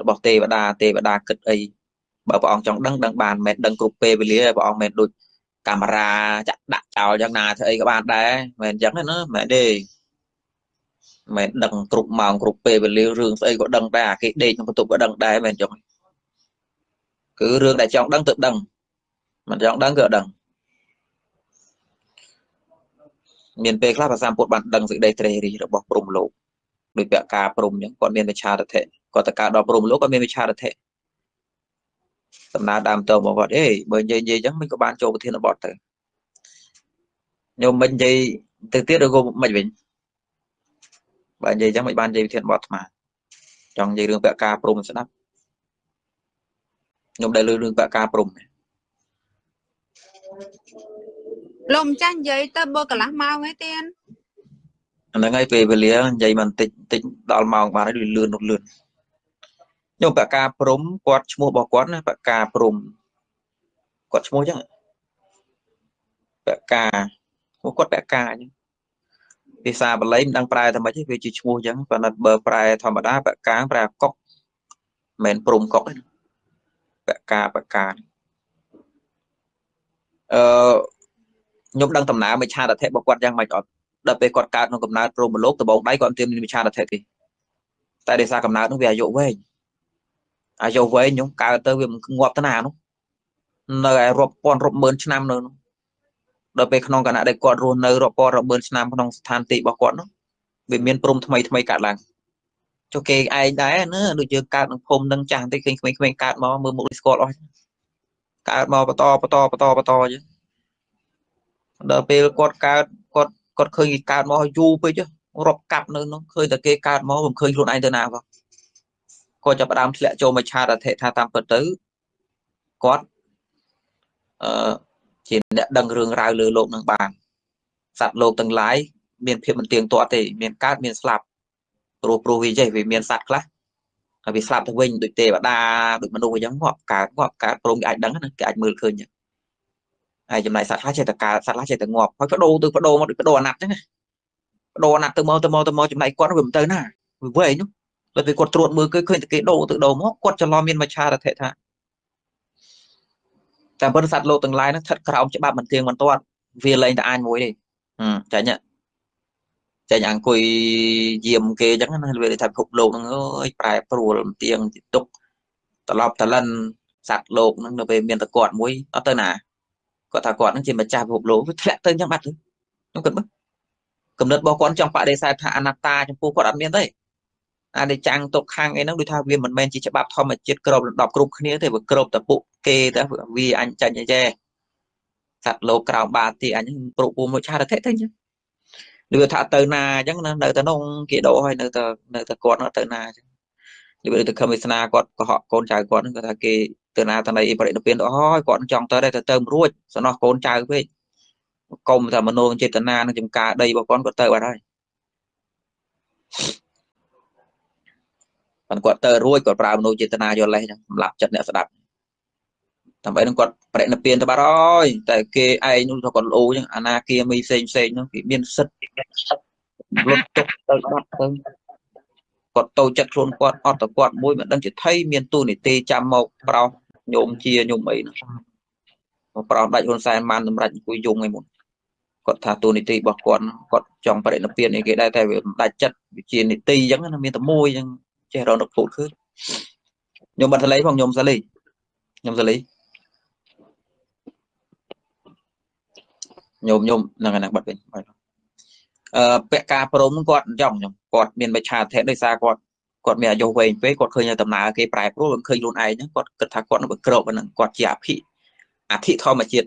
របស់ទេវតាទេវតាគិតអីបើព្រះអង្គចង់ដឹងដឹងបានមិនដឹងគ្រប់ពេលវេលាព្រះអង្គមិនដូចកាមេរ៉ាចាក់ដាក់ចោលយ៉ាងណាធ្វើអីក៏បានដែរមិនអញ្ចឹងណាមិនទេ មិនដឹងគ្រប់ម៉ោងគ្រប់ពេលវេលារឿងស្អីក៏ដឹងដែរអាគេដេកក្នុងបន្ទប់ក៏ដឹងដែរមិនអញ្ចឹងគឺរឿងដែលចង់ដឹងទៅដឹងមិនចង់ដឹងគឺអត់ដឹងមានពេលខ្លះភាសាពុទ្ធបានដឹងសេចក្តីត្រេះរិះរបស់ព្រំលោកដោយពាក្យការព្រំអញ្ចឹងគាត់មានវិឆារតិគាត់ទៅកើតដល់ព្រំលោកគាត់មានវិឆារតិដំណើរដើមតើមកគាត់អេបើនិយាយនិយាយអញ្ចឹងមិនក៏បានចូលប្រធានបទទៅញោមមិននិយាយទៅទៀតឬក៏មិនវិញ បើនិយាយអញ្ចឹងមិនបាននិយាយប្រធានបទអាត្មាចង់និយាយរឿងពាក្យការព្រំស្ដាប់ខ្ញុំដែលលើរឿងពាក្យការព្រំនេះលោកម្ចាស់និយាយទៅបើកន្លះម៉ោងឯទៀនហ្នឹងហើយពេលវេលានិយាយមិនតិចតិចដល់ម៉ោងបានហើយលឿននោះលឿនខ្ញុំបកាព្រំគាត់ឈ្មោះរបស់គាត់ណាបកាព្រំគាត់ឈ្មោះអញ្ចឹងបកាឈ្មោះគាត់បកាអញ្ចឹង ភាសាបាលីមិនដឹងប្រែថាម៉េចទេវាជាឈ្មោះអញ្ចឹងប៉ុន្តែបើប្រែធម្មតាបកាប្រែកុកមិនព្រំកុកទេបកាបកាអឺខ្ញុំដឹងដំណើរមិឆាតធិរបស់គាត់យ៉ាងម៉េចអត់ដល់ពេលគាត់កើតក្នុងកំណើតព្រមលោកដបងដៃគាត់ទាមមានឆាតធិទេតែដោយសារកំណើតនោះវាអាយុវែងអាយុវែងខ្ញុំកើតទៅវាមិនងាប់ទៅណានោះនៅឯរាប់ពាន់រាប់ម៉ឺនឆ្នាំនៅនោះ ដល់ពេលក្នុងគណៈដែលគាត់រស់នៅរាប់ពាន់រាប់ម៉ឺនឆ្នាំក្នុងស្ថានទីរបស់គាត់នោះវាមានព្រំថ្មីថ្មីកើតឡើងចុះគេឯងដែរណាដូចយើងកើតក្នុងភូមិនឹងចាស់តិចឃើញក្មេងៗកើតមកមើលមុខស្គាល់អស់កើតមកបន្តបន្តបន្តបន្តអញ្ចឹងដល់ពេលគាត់កើតគាត់គាត់ឃើញគេកើតមកយូរពេករាប់កាប់នៅនោះឃើញតែគេកើតមកមិនឃើញខ្លួនឯងទៅណាផងគាត់ចាប់ផ្ដើមធ្លាក់ចូលមកឆាតអធិថាតាមពិតទៅគាត់អឺ ជាអ្នកដឹងរឿងរ៉ាវលើโลกនឹងបានសត្វលោកទាំងឡាយមានភាពមិនទៀងទាត់ទេមានកើតមានស្លាប់ព្រោះព្រោះវាចេះវាមានសត្វខ្លះហើយវាស្លាប់ទៅវិញដូចទេវតាដូចមនុស្សអញ្ចឹងងាប់កើតងាប់កើតព្រមគេអាចដឹងណាគេអាចមើលឃើញអញ្ចឹងហើយចំណែកសត្វខ្លះចេះតែកើតសត្វខ្លះចេះតែងាប់ហើយបដូរទៅបដូរមកដូចបដូរអាណត្តិអញ្ចឹងណាបដូរអាណត្តិទៅមកទៅមកទៅមកចំណែកគាត់វាមិនទៅណាវាវែងនោះដល់ពេលគាត់ត្រួតមើលឃើញឃើញតែគេដូរទៅដូរមកគាត់ច្រឡំមានមច្ឆារថៈថា តែប៉ុន្តែសត្វលោកទាំងឡាយហ្នឹងស្ថិតក្រោមច្បាប់មិនទៀងមិនទាត់វាលែងតែអាញមួយទេចាញ់ចាញ់អង្គុយយាមគេអញ្ចឹងណាវាថាពិភពលោកហ្នឹងអើយប្រែប្រួលទៀងទុកត្រឡប់តលិនសត្វលោកហ្នឹងនៅពេលមានតគាត់មួយអត់ទៅណាគាត់ថាគាត់ហ្នឹងជាម្ចាស់ពិភពលោកវាធ្លាក់ទៅអញ្ចឹងបាត់ទៅខ្ញុំគិតមើលកំណត់របស់គាត់ចង់បដិសេធថាអនត្តាចំពោះគាត់អត់មានទេ អានេះចាំងទុកខាងអីហ្នឹងដូចថាវាមិនមែនជាច្បាប់ធម្មជាតិក្របដណ្ដប់គ្រប់គ្នាទេវាក្របតែពួកគេទៅវាអញចាញ់អីចេះសត្វលោកក្រៅបាទីអញព្រុពូមួយឆារតិទៅអញ្ចឹងឬថាទៅណាអញ្ចឹងនៅទៅក្នុងគេដោហើយនៅទៅនៅទៅគាត់ទៅណាអញ្ចឹងឬទៅខំវាសនាគាត់កុហកកូនចៅគាត់គាត់ថាគេទៅណាទៅណីបរិនិព្វានទៅហើយគាត់ចង់ទៅដែរទៅទៅមិនរួចសំណោះកូនចៅពេកកុំតែមនោចេតនានឹងចំការដីរបស់គាត់គាត់ទៅបាត់ហើយ ប៉ុន្តែគាត់ទៅរួចគាត់ប្រើមនោចេតនាយកលេសចឹងសម្រាប់ចិត្តអ្នកស្ដាប់ដើម្បីនឹងគាត់បរិនិព្វានទៅបាត់ហើយតែគេឯងនោះគាត់លោចឹងអាណាគាមីផ្សេងផ្សេងនោះគេមានសិទ្ធិលុតទុកទៅបាត់ទៅគាត់តូចចិត្តខ្លួនគាត់អត់ទៅគាត់មួយមិនដឹងជាថៃមានទូនីតិចាំមកប្រោសញោមជាញោមអីនោះមកប្រោសដាច់ហ៊ុនសែនបានសម្រាប់អង្គុយយងឯមុនគាត់ថាទូនីតិរបស់គាត់គាត់ចង់បរិនិព្វានអីគេដែរតែវាមិនដាច់ចិត្តវាជានីតិអញ្ចឹងណាមានតែមួយអញ្ចឹង ចេះរកពុតឃើញខ្ញុំបាត់សលេផងខ្ញុំសលេខ្ញុំសលេញោមញោមហ្នឹងហ្នឹងបាត់វិញអឺពាក់ការព្រមគាត់ចង់ខ្ញុំគាត់មានបច្ឆាធិដោយសារគាត់គាត់មានអាយុវែងពេកគាត់ឃើញដំណើរគេប្រែប្រួលឃើញខ្លួនឯងហ្នឹងគាត់គិតថាគាត់នឹងក្របហ្នឹងគាត់ជាអភិអធិធម្មជាតិ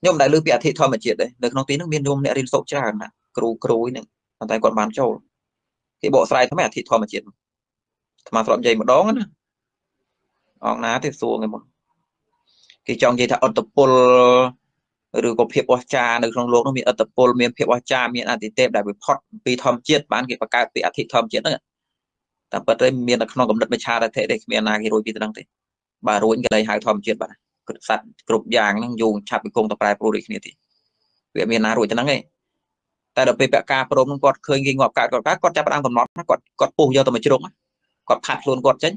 ខ្ញុំដែលលើពីអធិធម្មជាតិដែរនៅក្នុងទីហ្នឹងមានញោមអ្នករៀនសូត្រច្រើនណាគ្រូគ្រូហ្នឹងប៉ុន្តែគាត់បានចូលគេបកស្រាយថាម៉េចអធិធម្មជាតិ ថ្មធ្លាប់និយាយម្ដងណាអង្គណាទេសួរគេមកគេចង់និយាយថាអត្តពលឬក៏ភាពអស្ចារ្យនៅក្នុងលោកនោះមានអត្តពលមានភាពអស្ចារ្យមានអតិទេពដែលវិផុតពីធម្មជាតិបានគេបង្កើតពីអធិធម្មជាតិហ្នឹងតែពិតទៅមានតែក្នុងកំណត់មជ្ឈារដ្ឋទេគ្មានណាគេរួចពីត្រង់ទេបើរួចគេលែងហៅធម្មជាតិបាទសត្វគ្រប់យ៉ាងហ្នឹងយូរឆាប់ពីគង់ទៅប្រែប្រួលដូចគ្នាទេវាមានណារួចទៅហ្នឹងឯងតែដល់ពេលពាក់ការព្រមនឹងគាត់ឃើញគេងាប់កើតគាត់កើតគាត់ចាប់ផ្ដើមកំណត់គាត់គាត់ពុះយកទៅមួយជ្រុង គាត់ផាត់ខ្លួនគាត់ចេញ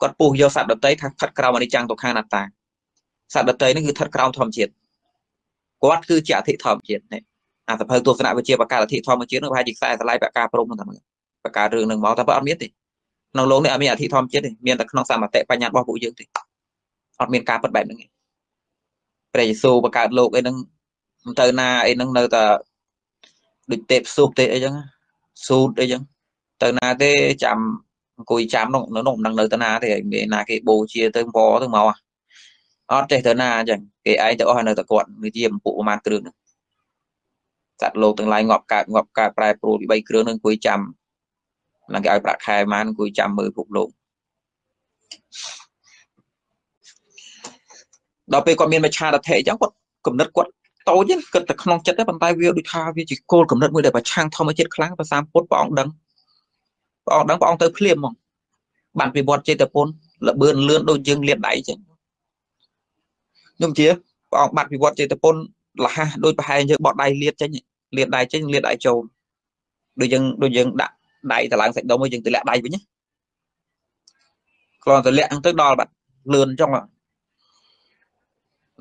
គាត់ពុះយកសត្វដតីថាផាត់ក្រោមអនិច្ចំទុក្ខអនត្តាសត្វដតីហ្នឹងគឺស្ថិតក្រោមធម្មជាតិគាត់គឺជាអធិធម្មជាតិនេះអាសភៅទស្សនវិជ្ជាបកាអធិធម្មជាតិនោះប្រហែលជាខ្សែស្រឡាយបកាព្រមហ្នឹងតែបការឿងនឹងមកតែបើអត់មានទេក្នុងលោកនេះអត់មានអធិធម្មជាតិទេមានតែក្នុងសមតិបញ្ញារបស់ពួកយើងទេអត់មានការពិតបែបហ្នឹងទេព្រះយេស៊ូវបង្កើតលោកអីហ្នឹងមិនទៅណាអីហ្នឹងនៅតែដូចទេពសុបទេអីចឹងស៊ូតអីចឹងទៅណាទេចាំ អង្គុយចាំនោះនៅនោះមិនដឹងនៅទៅណាទេមានណាគេបូជាទៅវទៅមកអត់ចេះទៅណាអញ្ចឹងគេឯងទៅអស់នៅតែគាត់វាជាម្ពុប្រមាណគ្រឿងហ្នឹងសត្វលោកទាំងឡាយងាប់កើតងាប់កើតប្រែប្រួលពី3គ្រឿងហ្នឹងអង្គុយចាំឡើងគេឲ្យប្រាក់ខែប៉ុន្មានអង្គុយចាំមើលភពលោកដល់ពេលគាត់មានមច្ឆារថេអញ្ចឹងគាត់កំណត់គាត់តូចគិតតែក្នុងចិត្តទេប៉ុន្តែវាដូចថាវាជាគោលកំណត់មួយដែលប្រឆាំងធម្មជាតិខ្លាំងប្រសាពុទ្ធព្រះអង្គដឹង ព្រះអង្គដឹងព្រះអង្គទៅភ្លាមហ្មងបានពិវត្តចេតពុនលបឿនលឿនដូចយើងលៀនដៃអញ្ចឹងខ្ញុំជាព្រះអង្គបាត់ពិវត្តចេតពុនលះដូចប្រហែលយើងបត់ដៃលៀតចេញលៀតដៃចេញលៀតដៃចូលដូចយើងដូចយើងដាក់ដៃទៅឡើងសាច់ដុំយើងទៅលាក់ដៃវិញណាគ្រាន់តែលាក់ទៅដល់បាត់លឿនចុង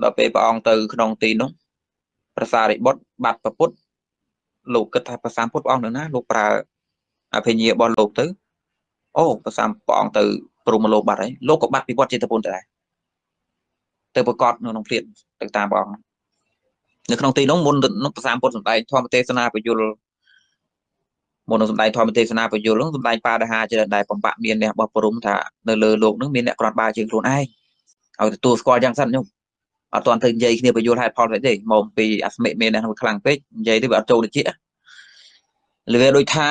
ដល់ពេលព្រះអង្គទៅក្នុងទីនោះប្រសារិបុត្របាត់ប្រពុតលោកគិតថាប្រសាមពុទ្ធព្រះអង្គនៅណាលោកប្រើ អភិញ្ញារបស់លោកទៅអូប្រសាមព្រះអង្គទៅព្រមលោកបាត់ហើយលោកក៏បាត់ពីវត្តចេតពុនទៅដែរទៅប្រកបនៅក្នុងព្រាតទៅតាមព្រះអង្គនៅក្នុងទីនោះមុននឹងប្រសាមពុទ្ធសម្ដែងធម្មទេសនាពយលមុននឹងសម្ដែងធម្មទេសនាពយលនឹងសម្ដែងបាដហាច្រើនដែរបំបាក់មានអ្នករបស់ព្រមថានៅលើលោកនឹងមានអ្នកក្រាន់បាជាងខ្លួនឯងឲ្យទទួលស្គាល់យ៉ាងសិនខ្ញុំអត់ទាន់ទៅនិយាយគ្នាពយលហេតុផលស្អីទេមកពីអស្មិមានអ្នកខ្លាំងពេកនិយាយទៅវាអត់ចូលទៅជា លវាដូចថា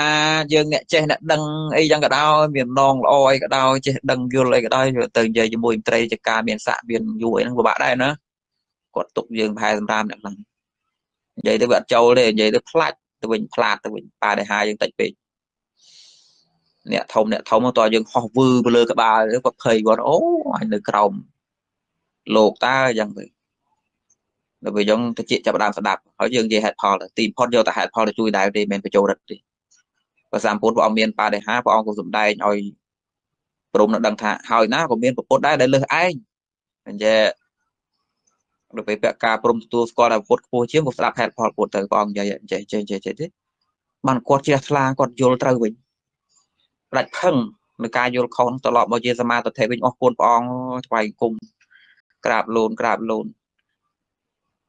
យើងអ្នកចេះអ្នកដឹងអីយ៉ាងក៏ដោយមាននងល្អអីក៏ដោយចេះដឹងយល់អីក៏ដោយទៅនិយាយជាមួយមន្ត្រីចការមានស័កមានយូរអីហ្នឹងពិបាកដែរណាគាត់ទុកយើងប្រហែលសម្រាប់អ្នកខ្លាំងនិយាយទៅវាអត់ចូលទេនិយាយទៅផ្លាច់ទៅវិញផ្លាតទៅវិញប៉ាដែលហាយើងតិចពេកអ្នកធំអ្នកធំតើយើងហោះវឺទៅលើក្បាលគាត់ភ័យគាត់អូអញនៅក្រោមលោកតើយ៉ាងទៅ ដល់ពេលយើងទៅជាចាប់ដើមស្ដាប់ហើយយើងនិយាយហេតុផលទីបំផុតយកតែហេតុផលទៅជួយដែរទេមិនមែនបញ្ចូលរិទ្ធទេបើសម្ពុទ្ធព្រះអង្គមានបដិហាព្រះអង្គក៏សំដែងឲ្យព្រមនឹងដឹងថាហើយណាក៏មានពុទ្ធដែរដែលលើសឯងអញ្ចឹងដល់ពេលពាក់ការព្រមទទួលស្គាល់ថាពុទ្ធខ្ពស់ជាងក៏ស្ដាប់ហេតុផលពុទ្ធទៅព្រះអង្គនិយាយចេះចេះចេះចេះទេបានគាត់ជ្រះថ្លាគាត់យល់ត្រូវវិញផ្ដាច់ផឹងនៅការយល់ខុសត្រឡប់មកជាសមាធិវិញអស់គុណព្រះអង្គថ្វាយគុំក្រាបលូនក្រាបលូន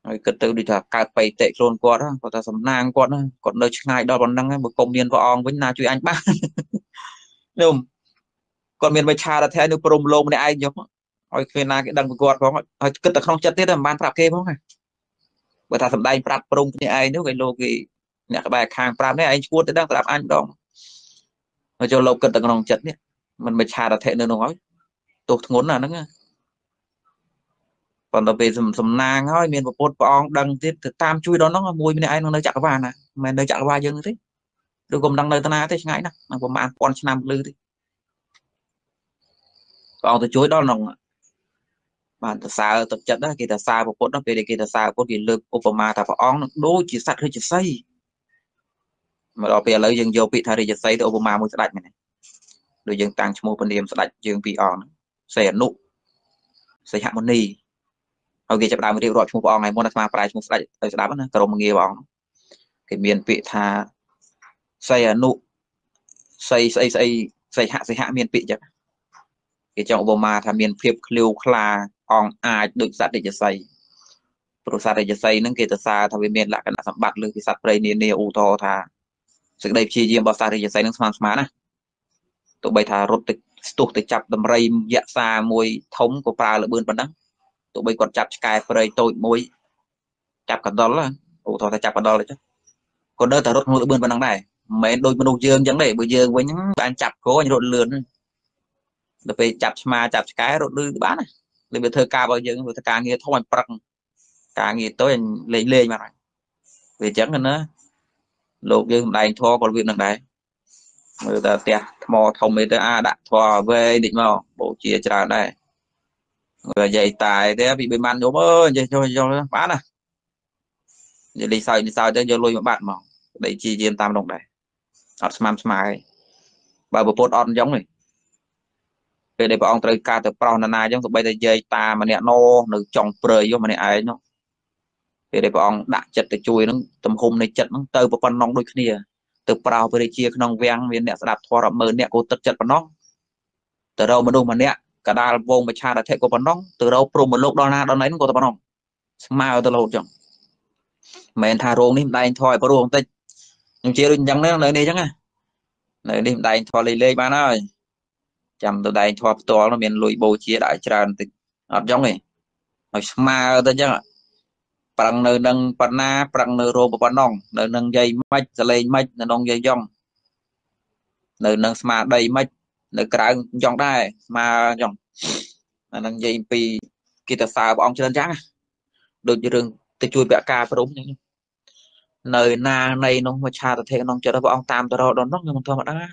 ហើយគិតទៅដូចថាកើតបៃតិខ្លួនគាត់គាត់ថាសំណាងគាត់គាត់នៅឆ្ងាយដល់ប៉ុណ្ណឹងបើគុំមានព្រះអង្គវិញណាជួយអញបានខ្ញុំគាត់មានវិឆារដ្ឋានៅព្រមលោកម្នាក់ឯងយកឲ្យគ្មានណាគេដឹងពីគាត់ផងហើយគិតតែក្នុងចិត្តទៀតមិនបានប្រាប់គេផងបើថាសំដែងប្រាប់ព្រមគ្នាឯងនោះគេលោកគេអ្នកក្បែរខាងប្រាប់នេះឯងឈួតទៅដឹងប្រាប់អញម្ដងហើយចូលលោកគិតតែក្នុងចិត្តនេះមិនវិឆារដ្ឋានៅនោះហើយទោសធ្ងន់ណាហ្នឹង ប៉ុន្តែពេលសំណាងហើយមានពុទ្ធព្រះអង្គដឹងទៀតទៅតាមជួយដល់នោះមួយម្នាក់ឯងនៅចក្រវាលណាមិននៅចក្រវាលយើងទេឬក៏មិនដឹងនៅតាណាទេឆ្ងាយណាស់នឹងប្រហែលពាន់ឆ្នាំលឺទេព្រះអង្គទៅជួយដល់នោះបានទៅសើទឹកចិត្តណាគេទៅសើពុទ្ធពេលគេទៅសើពុទ្ធគេលើកឧបមាថាព្រះអង្គនឹងដូចជាសត្វរាជសីមកដល់ពេលឥឡូវយើងយកពាក្យថារាជសីទៅឧបមាមួយស្ដេចមែនទេដូចយើងតាំងឈ្មោះពនាមស្ដេចយើងពីរអង្គសេអនុសីហមុនី ហើយគេចាប់ដើមរៀបរាប់ឈ្មោះព្រះអង្គហើយមុនអាត្មាប្រែឈ្មោះស្ដេចទៅស្ដាប់ណាក្រុមងារព្រះអង្គគេមានពាក្យថាសីអនុសីស្អីស្អីសីហសីហមានពាក្យចឹងគេចង់ឧបមាថាមានភាពឃ្លាវខ្លាអងអាចដូចសត្វរាជសីព្រោះសត្វរាជសីហ្នឹងគេទៅសារថាវាមានលក្ខណៈសម្បត្តិលើពីសត្វព្រៃនានាឧទាហរណ៍ថាសេចក្តីព្យាយាមរបស់សត្វរាជសីហ្នឹងស្មើស្មើណាទោះបីថារត់ទៅស្ទុះទៅចាប់ដំរីយក្សាមួយធំក៏ប្រើលបឿនប៉ុណ្ណឹង ទោះបីគាត់ចាប់ឆ្កែព្រៃតូចមួយចាប់កណ្ដុលឧទាហរណ៍ថាចាប់កណ្ដុលទៅគាត់នៅតែរត់ក្នុងលបឿនប៉ុណ្ណឹងដែរមិនមែនដូចមនុស្សយើងអញ្ចឹងទេបើយើងវិញបានចាប់គោអញរត់លឿនដល់ពេលចាប់ឆ្មាចាប់ឆ្កែរត់លឿនបានណាលើវាធ្វើការរបស់យើងវាធ្វើការងារធំអញប្រឹងការងារតូចអញលេងលេងមកហើយវាអញ្ចឹងណាលោកយើងសម្ដែងធေါ်ក៏វានឹងដែរមើលតែផ្ទះថ្មធំអីទៅអាដាក់ធေါ်វែងតិចមកបូជាច្រើនដែរ និយាយតាយទេពីបីម៉ាន់យំអើយនិយាយចូលចូលបានណានិយាយលេខសើចលេខសើចទៅយកលុយមកបាត់មកប្តីជាយាមតាមនោះដែរអត់ស្មាំស្មាយបើប្រពន្ធអត់អញ្ចឹងទេពេលដែលព្រះអង្គត្រូវការទៅប្រោសណានាអញ្ចឹងទៅបីតែយាយតាម្នាក់ណោនៅចុងព្រៃយកម្នាក់ឯងនោះពេលដែលព្រះអង្គដាក់ចិត្តទៅជួយនឹងទំហំនៃចិត្តនឹងទៅប៉ុណ្ណឹងដូចគ្នាទៅប្រោសព្រះរាជាក្នុងវាំងមានអ្នកស្ដាប់ធម៌រាប់ម៉ឺនអ្នកក៏ទឹកចិត្តប៉ុណ្ណឹងទៅរកមនុស្សម្នាក់ កដាលវងមច្ឆារធិក៏ប៉ុណ្ណឹងទៅរកព្រមលោកដល់ណាដល់ណីហ្នឹងក៏ប៉ុណ្ណឹងស្មើទៅលោតចឹងមិនមែនថារោងនេះមិនដែងថយព្រោះបន្តិចខ្ញុំជឿដូចអញ្ចឹងនៅនេះអញ្ចឹងណានៅនេះមិនដែងថយលេខលេខបានហើយចាំទៅដែងធေါ်ផ្ទាល់មានលុយបូជាដាក់ច្រើនតិចអត់ចឹងទេឲ្យស្មើទៅចឹងប្រឹងនៅនឹងប៉ុណ្ណាប្រឹងនៅរោប៉ុណ្ណឹងនៅនឹងយាយម៉េចសលេងម៉េចនៅក្នុងយាយយ៉ងនៅនឹងស្មាដីម៉េច នៅក្រៅយ៉ងដែរស្មើយ៉ងអានឹងនិយាយពីគេទៅសើព្រះអង្គច្រើនចឹងដូចរឿងទៅជួយពាក់ការព្រមចឹងនៅណានៃនោះមកឆាតធិក្នុងចិត្តព្រះអង្គតាមទៅរកដល់នោះខ្ញុំធម្មតាណា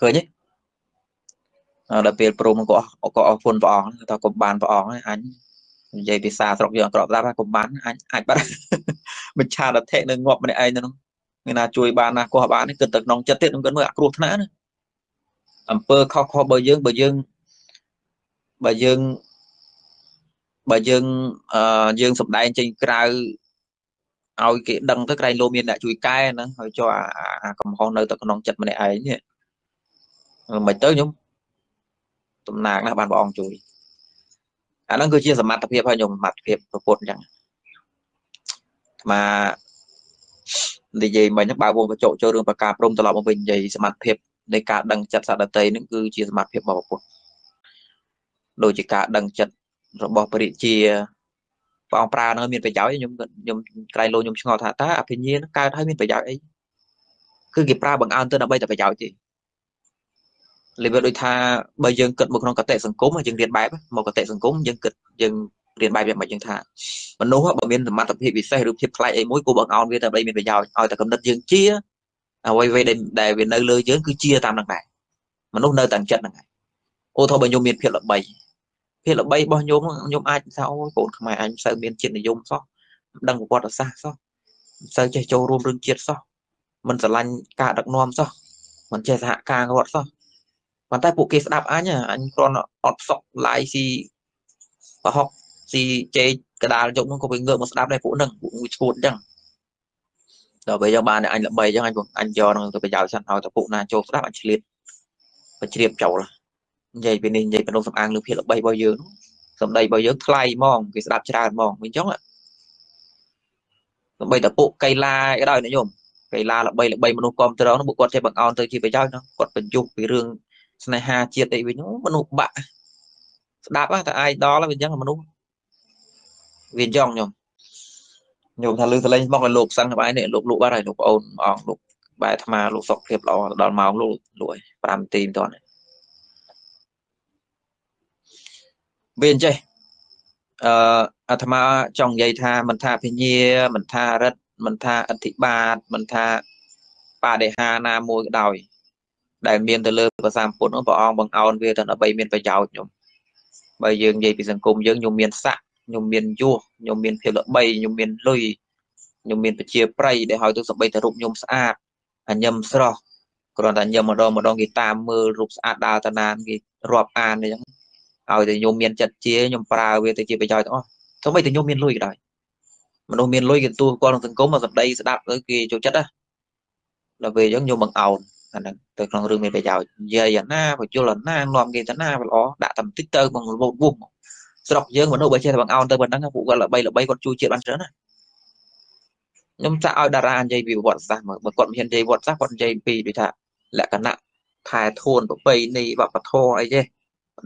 ឃើញទេដល់ពេលព្រមក៏ក៏អរគុណព្រះអង្គថាកុំបានព្រះអង្គអញនិយាយភាសាស្រុកយើងអក្រក់ស្ដាប់ថាកុំបានអញអាចបាត់មិនឆាតធិនៅងាប់ម្នាក់ឯងនៅនោះ មានណាជួយបានណាកោះបានគិតទៅក្នុងចិត្តទៀតនឹងគិតមើលអាគ្រោះថ្នាក់ណាអំពើខុសខុសបើយើងបើយើងបើយើងបើយើងអឺយើងសំដែងចេញក្រៅឲ្យគេដឹងទៅក្រែងលោមានអ្នកជួយកែហ្នឹងហើយចុះអាកំហុសនៅទៅក្នុងចិត្តម្នាក់ឯងនេះមិនទៅខ្ញុំតំណាងណាស់បានព្រះអង្គជួយអាហ្នឹងគឺជាសមត្ថភាពហើយខ្ញុំសមត្ថភាពប្រពុតអញ្ចឹងមក និយាយមិញហ្នឹងបើវងកញ្ចក់ចូលរឿងប្រការព្រមត្រឡប់មកវិញនិយាយសមត្ថភាពនៃការដឹងចិត្តសត្វដតីហ្នឹងគឺជាសមត្ថភាពរបស់ពុទ្ធដូចជាការដឹងចិត្តរបស់ពរិជាព្រះអង្គប្រើនឹងមានប្រយោជន៍ខ្ញុំខ្ញុំក្រែងលោខ្ញុំឆ្ងល់ថាតើអភិញ្ញានឹងកើតហើយមានប្រយោជន៍អីគឺគេប្រើបង្អើនទៅដើម្បីតែប្រយោជន៍ទេលេវាដូចថាបើយើងគិតមកក្នុងកតិសង្គមយើងរៀនបែបមកកតិសង្គមយើងគិតយើង រៀនបែបយ៉ាងម៉េចយើងថាមនុស្សបើមានសមត្ថភាពពិសេសឬភាពខ្លាចអីមួយគួរបង្អោនវាដើម្បីមានប្រយោជន៍ឲ្យតែកំណត់យើងជាអ្វីៗដែលវានៅលើយើងគឺជាតាមនឹងដែរមនុស្សនៅតែចិត្តហ្នឹងហើយអូថោបើខ្ញុំមានភាពល្បីភាពល្បីរបស់ញោមញោមអាចថាអូយកូនខ្មែរអញមិនសូវមានជាតិនិយមសោះមិនដឹងប្រវត្តិសាស្ត្រសោះមិនសូវចេះចូលរួមរឿងជាតិសោះមិនស្រឡាញ់ការដឹកនាំសោះមិនចេះសហការរដ្ឋសោះប៉ុន្តែពួកគេស្ដាប់អញអញគ្រាន់អត់ផ្សក់ឡាយស៊ីប្រហុក ស៊ីចេកកដាលយកនោះក៏វាងើបមកស្ដាប់ដែរពួកហ្នឹងពួកមួយឈួតអញ្ចឹងដល់ពេលយកបានអញល្បីអញ្ចឹងអញអញយកនឹងទៅប្រយោជន៍សិនឲ្យតែពួកណាចូលស្ដាប់អញឆ្លៀតបជ្រាបចូលនិយាយពីនេះនិយាយពីនោះសំអាងលើភាពល្បីរបស់យើងសម្ដីរបស់យើងថ្លៃហ្មងគេស្ដាប់ច្រើនហ្មងអញ្ចឹងដើម្បីតែពួកកៃឡាក៏ដោយណាញោមកៃឡាល្បីល្បីមនុស្សគ្រប់ត្រង់នោះពួកគាត់ចេះបង្អោនទៅជាប្រយោជន៍នោះគាត់បញ្យុះពីរឿងស្នេហាជាតិអីវិញមនុស្សបាក់ស្ដាប់តែអាយដល់វាអញ្ចឹងមនុស្ស វាយ៉ងខ្ញុំខ្ញុំថាលឺសលេងមកឲ្យលោកសិនក្បែរនេះលោកលោកបាត់ហើយលោកប្អូនអង្គលោកបែអាត្មាលោកសុខភាពល្អដល់ម៉ោងលោកលួយ5នាទីមិនទាន់វាអញ្ចេះអឺអាត្មាចង់និយាយថាមិនថាភញ្ញាមិនថារិទ្ធមិនថាអធិបាទមិនថាបដិហាណាមួយក៏ដោយ ដែលមានទៅលើភាសាពុទ្ធនោះព្រះអង្គបង្អោនវាទៅដើម្បីមានប្រយោជន៍ខ្ញុំបើយើងនិយាយពីសង្គមយើងខ្ញុំមានស័ក ខ្ញុំមានយសខ្ញុំមានភាពល្បីខ្ញុំមានលុយខ្ញុំមានប្រជាប្រិយដែលឲ្យទៅសម្បីតែរូបខ្ញុំស្អាតអញឹមស្រស់គ្រាន់តែញឹមម្ដងម្ដងគេតាមមើលរូបស្អាតដើរតាណានគេរាប់អានអញ្ចឹងឲ្យតែខ្ញុំមានចិត្តជាខ្ញុំប្រើវាទៅជាប្រយោជន៍ទាំងអស់ទោះបីតែខ្ញុំមានលុយក៏ដោយមនុស្សមានលុយគេទូគាត់ក្នុងសង្គមមកសម្ដីស្ដាប់ទៅគេចូលចិត្តណាដល់ពេលអញ្ចឹងខ្ញុំបង្អោនអាហ្នឹងទៅក្នុងរឿងមានប្រយោជន៍និយាយអាណាបញ្យលអាណានាំគេតាណាវាល្អដាក់តែបន្តិចទៅបងវោតវុំ ស្រុកយើងមនុស្សបើចេះតែបង្អោនទៅប៉ុណ្ណឹងពួកគាត់ល្បីល្បីគាត់ជួយជាតិបានច្រើនណាខ្ញុំចាក់ឲ្យតារានិយាយពីប្រវត្តិសាស្ត្រមើលបើគាត់មិនហ៊ាននិយាយប្រវត្តិសាស្ត្រគាត់និយាយពីដូចថាលក្ខណៈខែធួនប្រពៃណីវប្បធម៌អីទេ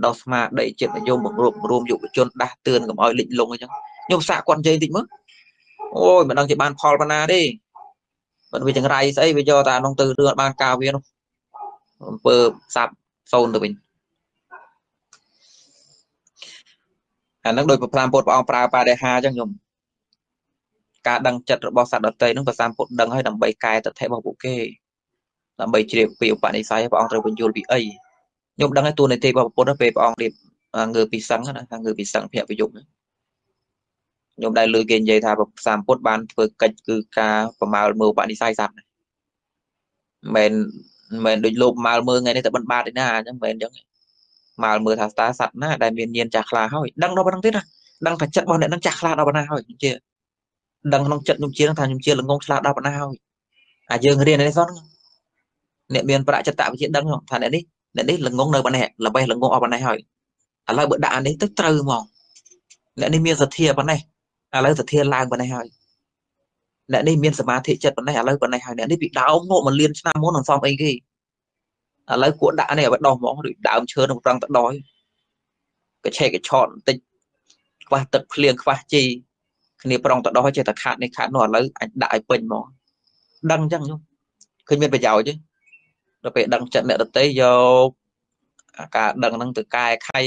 ដោះស្មារតីចិត្តនិយមបង្រួបរួមយុវជនដាស់តឿនកុំឲ្យលិចលង់អញ្ចឹងខ្ញុំសាកគាត់និយាយតិចមើលអូយមិនដឹងជាបានផលប៉ុណ្ណាទេបើវាចង្រៃស្អីវាយកតែក្នុងទៅរឿងបានការវានោះអំពើសាប់សូនទៅវិញ អានឹងដោយប្រផ្លាមពុទ្ធព្រះអង្គប្រើបដិហាអញ្ចឹងខ្ញុំការដឹងចិត្តរបស់សត្វដតីនឹងប្រសាមពុទ្ធដឹងឲ្យដើម្បីកែតថេរបស់ពួកគេដើម្បីជ្រាបពីឧបនិស្ស័យព្រះអង្គត្រូវបញ្យល់ពីអីខ្ញុំដឹងហើយតួនាទីរបស់ពុទ្ធពេលព្រះអង្គរៀបងើពីសឹងណាថាងើពីសឹងភៈប្រយុទ្ធខ្ញុំដែលលើគេនិយាយថាប្រសាមពុទ្ធបានធ្វើកិច្ចគឺការប្រមាលមើលឧបនិស្ស័យសត្វមិនមិនដូចលោកម៉ាល់មើលថ្ងៃនេះតែបិណ្ឌបាតទេណាអញ្ចឹងមិនអញ្ចឹង ម៉ាល់មើលថាស្តាសัตว์ណាដែលមានញាណចាស់ខ្លាហើយដឹងដល់ប៉ុណ្្នឹងទេណាដឹងថាចិត្តរបស់អ្នកនឹងចាស់ខ្លាដល់ប៉ុណ្ណាហើយជាដឹងក្នុងចិត្តខ្ញុំជាថាខ្ញុំជាល្ងងឆ្លាតដល់ប៉ុណ្ណាហើយអាយើងរៀននេះសោះអ្នកមានប្រាចិត្តវិជ្ជាដឹងថាអ្នកនេះអ្នកនេះល្ងងនៅប៉ុណ្ណេះល្បេះល្ងងអស់ប៉ុណ្ណេះហើយឥឡូវបើដាក់អានេះទៅត្រូវហ្មងអ្នកនេះមានសទ្ធាប៉ុណ្ណេះឥឡូវសទ្ធាឡើងប៉ុណ្ណេះហើយអ្នកនេះមានសមាធិចិត្តប៉ុណ្ណេះឥឡូវប៉ុណ្ណេះហើយអ្នកនេះពីដើមមកមកលៀនឆ្នាំមុននឹងសំអីគេ ឥឡូវគួរដាក់នេះឲ្យដោះហ្មងដូចដើមឈើនឹងប្រឹងទៅដោះកឆេកកឆតបន្តិចខ្វះទឹកភ្លៀងខ្វះជីគ្នាប្រងទៅដោះចេះតែខាត់នេះខាត់នោះឥឡូវអាចដាក់ឲ្យពេញហ្មងដឹងអញ្ចឹងខ្ញុំឃើញមានប្រយោជន៍ទេដល់ពេលដឹងចិត្តអ្នកដតីយកការដឹងហ្នឹងទៅកែខៃ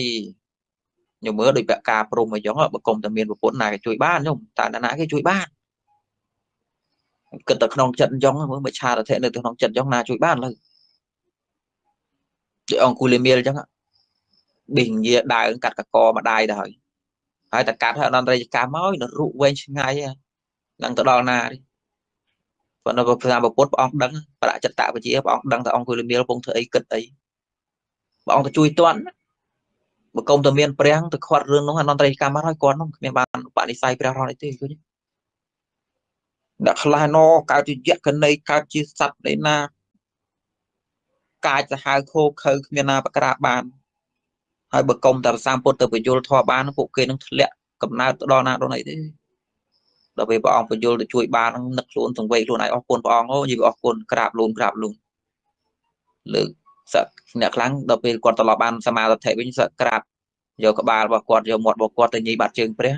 ខ្ញុំមើលដូចពាក់ការព្រមអញ្ចឹងបើគុំតែមានប្រពន្ធណាគេជួយបានខ្ញុំតើណាគេជួយបានគិតទៅក្នុងចិត្តអញ្ចឹងមើលមច្ឆារធៈនៅក្នុងចិត្តអញ្ចឹងណាជួយបានលើ ដូចអង្គុលីមៀលអញ្ចឹងបិញយាដើងកាត់កកម្ដាយទៅហើយហើយតែកាត់ហើយអនន្តរកម្មមកនៅរុវែងឆ្ងាយហ្នឹងទៅដល់ណាទេប៉ុន្តែព្រះសម្ពុទ្ធព្រះអង្គដឹងប្រចិត្តតវិជាព្រះអង្គដឹងថាអង្គុលីមៀលកំពុងធ្វើអីគិតអីព្រះអង្គទៅជួយទាន់បើកុំតែមានព្រះទៅខាត់រឿងនោះអនន្តរកម្មមកហើយគាត់នោះគ្មានបានបនិស័យព្រះរហ័នអីទេឃើញអ្នកខ្លះណកើតជាយក្ខនីកើតជាសត្វឯណា កាចសាហាវខោខើគ្មានណាបក្រាបបានហើយបើកុំតែប្រសាមពុទ្ធទៅបញ្យលធម៌បានពួកគេនឹងធ្លាក់កំណើតទៅដល់ណាដល់ណីទេដល់ពេលព្រះអង្គបញ្យលទៅជួយបាននឹងនឹកខ្លួនសង្វេគខ្លួនឯងអរគុណព្រះអង្គអូនិយាយអរគុណក្រាបលូនក្រាបលូនលើកសឹកអ្នកខ្លាំងដល់ពេលគាត់ត្រឡប់បានសមាធិវិញសឹកក្រាបយកក្បាលរបស់គាត់យកមាត់របស់គាត់ទៅញីបាត់ជើងព្រះ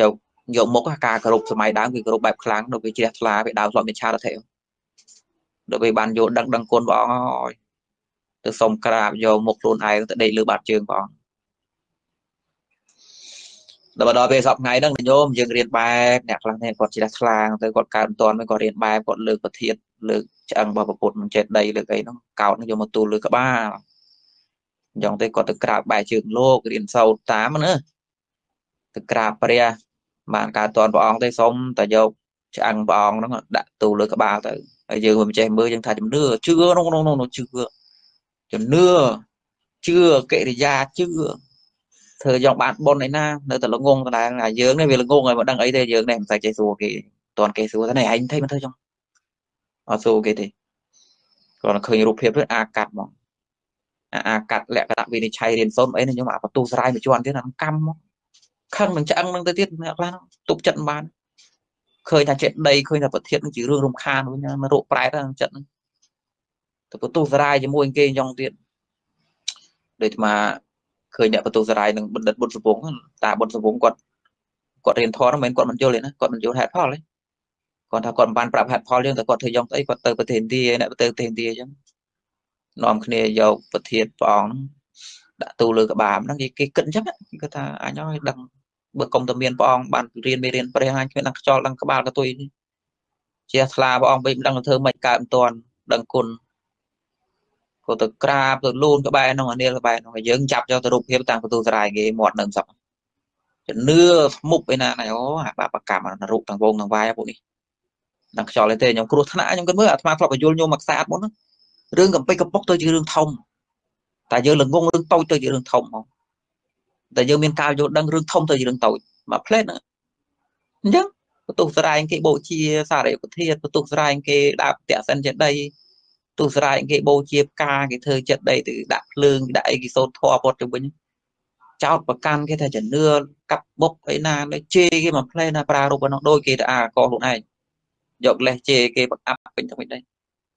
យកយកមុខការគោរពសម័យដើមគឺគោរពបែបខ្លាំងដល់ពេលជ្រះថ្លាពេលដើមធ្លាប់មានឆារធិ ដល់ពេលបានយកដឹងដឹងគុណព្រះអង្គហើយទៅសុំក្រាបយកមុខខ្លួនឯងទៅដេកលើបាត់ជើងព្រះអង្គដល់ដល់ពេលសប្តាហ៍ថ្ងៃហ្នឹងញោមយើងរៀនបែបអ្នកខ្លះនេះគាត់ជ្រះថ្លាទៅគាត់កើតមិនទាន់គាត់រៀនបែបគាត់លើកប្រធានលើកឆ្អឹងរបស់ពុទ្ធមិនចេះដីលើកអីហ្នឹងកោតយកមកទូលលើក្បាលអញ្ចឹងទៅគាត់ទៅក្រាបបែរជើងលោករៀនសោតតាមណាទៅក្រាបព្រះបានកើតតនព្រះអង្គទេសុំតែយកឆ្អឹងព្រះអង្គហ្នឹងដាក់ទូលើក្បាលទៅ ហើយយើងមិនចេះមើលយើងថាជំនឿជឿនោះនោះនោះជឿជំនឿជឿកិរិយាជឿធ្វើយ៉ាងបានប៉ុនឯណានៅតែល្ងងដដែលថាយើងនេះវាល្ងងហើយមិនដឹងអីទេយើងនេះមិនស្អាតចេះសួរគេតន់គេសួរថានេះឯង thấy មិនធ្វើចឹងអត់សួរគេទេគាត់ឃើញរូបភាពទៅអាកាត់ហ្មងអាកាត់លក្ខណៈវិនិច្ឆ័យរៀនសូមអីនេះខ្ញុំអាបន្ទូស្រាយមួយជាន់ទៀតអាកម្មមកខឹងនឹងឆ្អឹងនឹងទៅទៀតអ្នកខ្លះទប់ចិត្តបាន ឃើញថាចិត្តដីឃើញថាប្រធាននឹងជារឿងរំខានវិញមករោគប្រែតហ្នឹងចិត្តហ្នឹងទៅបន្ទុះសរាយជាមួយគេអញ្ចឹងទៀតដូចអាឃើញអ្នកបន្ទុះសរាយនឹងបណ្ឌិតបុត្រសពងតាបុត្រសពងគាត់គាត់រៀនធម៌ហ្នឹងមិនមែនគាត់មិនយល់ទេណាគាត់មិនយល់ហេតុផលទេគាត់ថាគាត់មិនបានប្រាប់ហេតុផលយើងតែគាត់ធ្វើយ៉ាងស្អីគាត់ទៅប្រទេសឥណ្ឌាអ្នកទៅប្រទេសឥណ្ឌាអញ្ចឹងនាំគ្នាយកប្រធានព្រះអង្គហ្នឹងដាក់ទូលើក្បាលហ្នឹងគេគិតអញ្ចឹងគេថាអញឲ្យដឹង បើកុំតែមានព្រះអង្គបានរៀនមេរៀនព្រះអញគ្មានដឹងខ្យល់ដឹងក្បាលកតុយជាថ្លាព្រះអង្គវិញមិនដឹងធ្វើមិនកើតមិនតាន់ដឹងគុណក៏ទៅក្រាបទៅលូនក្បែរនោះអានីលក្បែរនោះយើងចាប់យកទៅរូបភាពតាំងបន្ទូសរាយគេមាត់នៅសក់ជំនឿស្មុបឯណាណៃអូអាបាបកម្មរូបទាំងវងទាំងវាយពួកនេះដឹងខ្យល់ទេខ្ញុំគ្រោះថ្នាក់ខ្ញុំគិតមើលអាត្មាធ្លាប់បញ្យលញោមមកខ្សាតមុនរឿងកំពេចកំពុកទៅជារឿងធំតែយើងល្ងងរឿងតូចទៅជារឿងធំហ្មង តែយើងមានការយល់ដឹងរឿងធំទៅជារឿងតូចមកផ្លេតហ្នឹងអញ្ចឹងបន្ទុះស្រែងគេបូជាសារៈពធាតបន្ទុះស្រែងគេដាក់តសិនចេតីទុះស្រែងគេបូជាផ្កាគេធ្វើចិត្តដីទៅដាក់ភ្លើងដាក់អីគេសូត្រធម៌ពត់ទៅវិញចោតប្រកាន់គេថាជំនឿកាប់បុកអីណានៅជេរគេមកផ្លេណាប្រារូបនោះដូចគេទៅអាកខ្លួនឯងយកលេសជេរគេបង្អាប់ពេញទៅវិញដែរ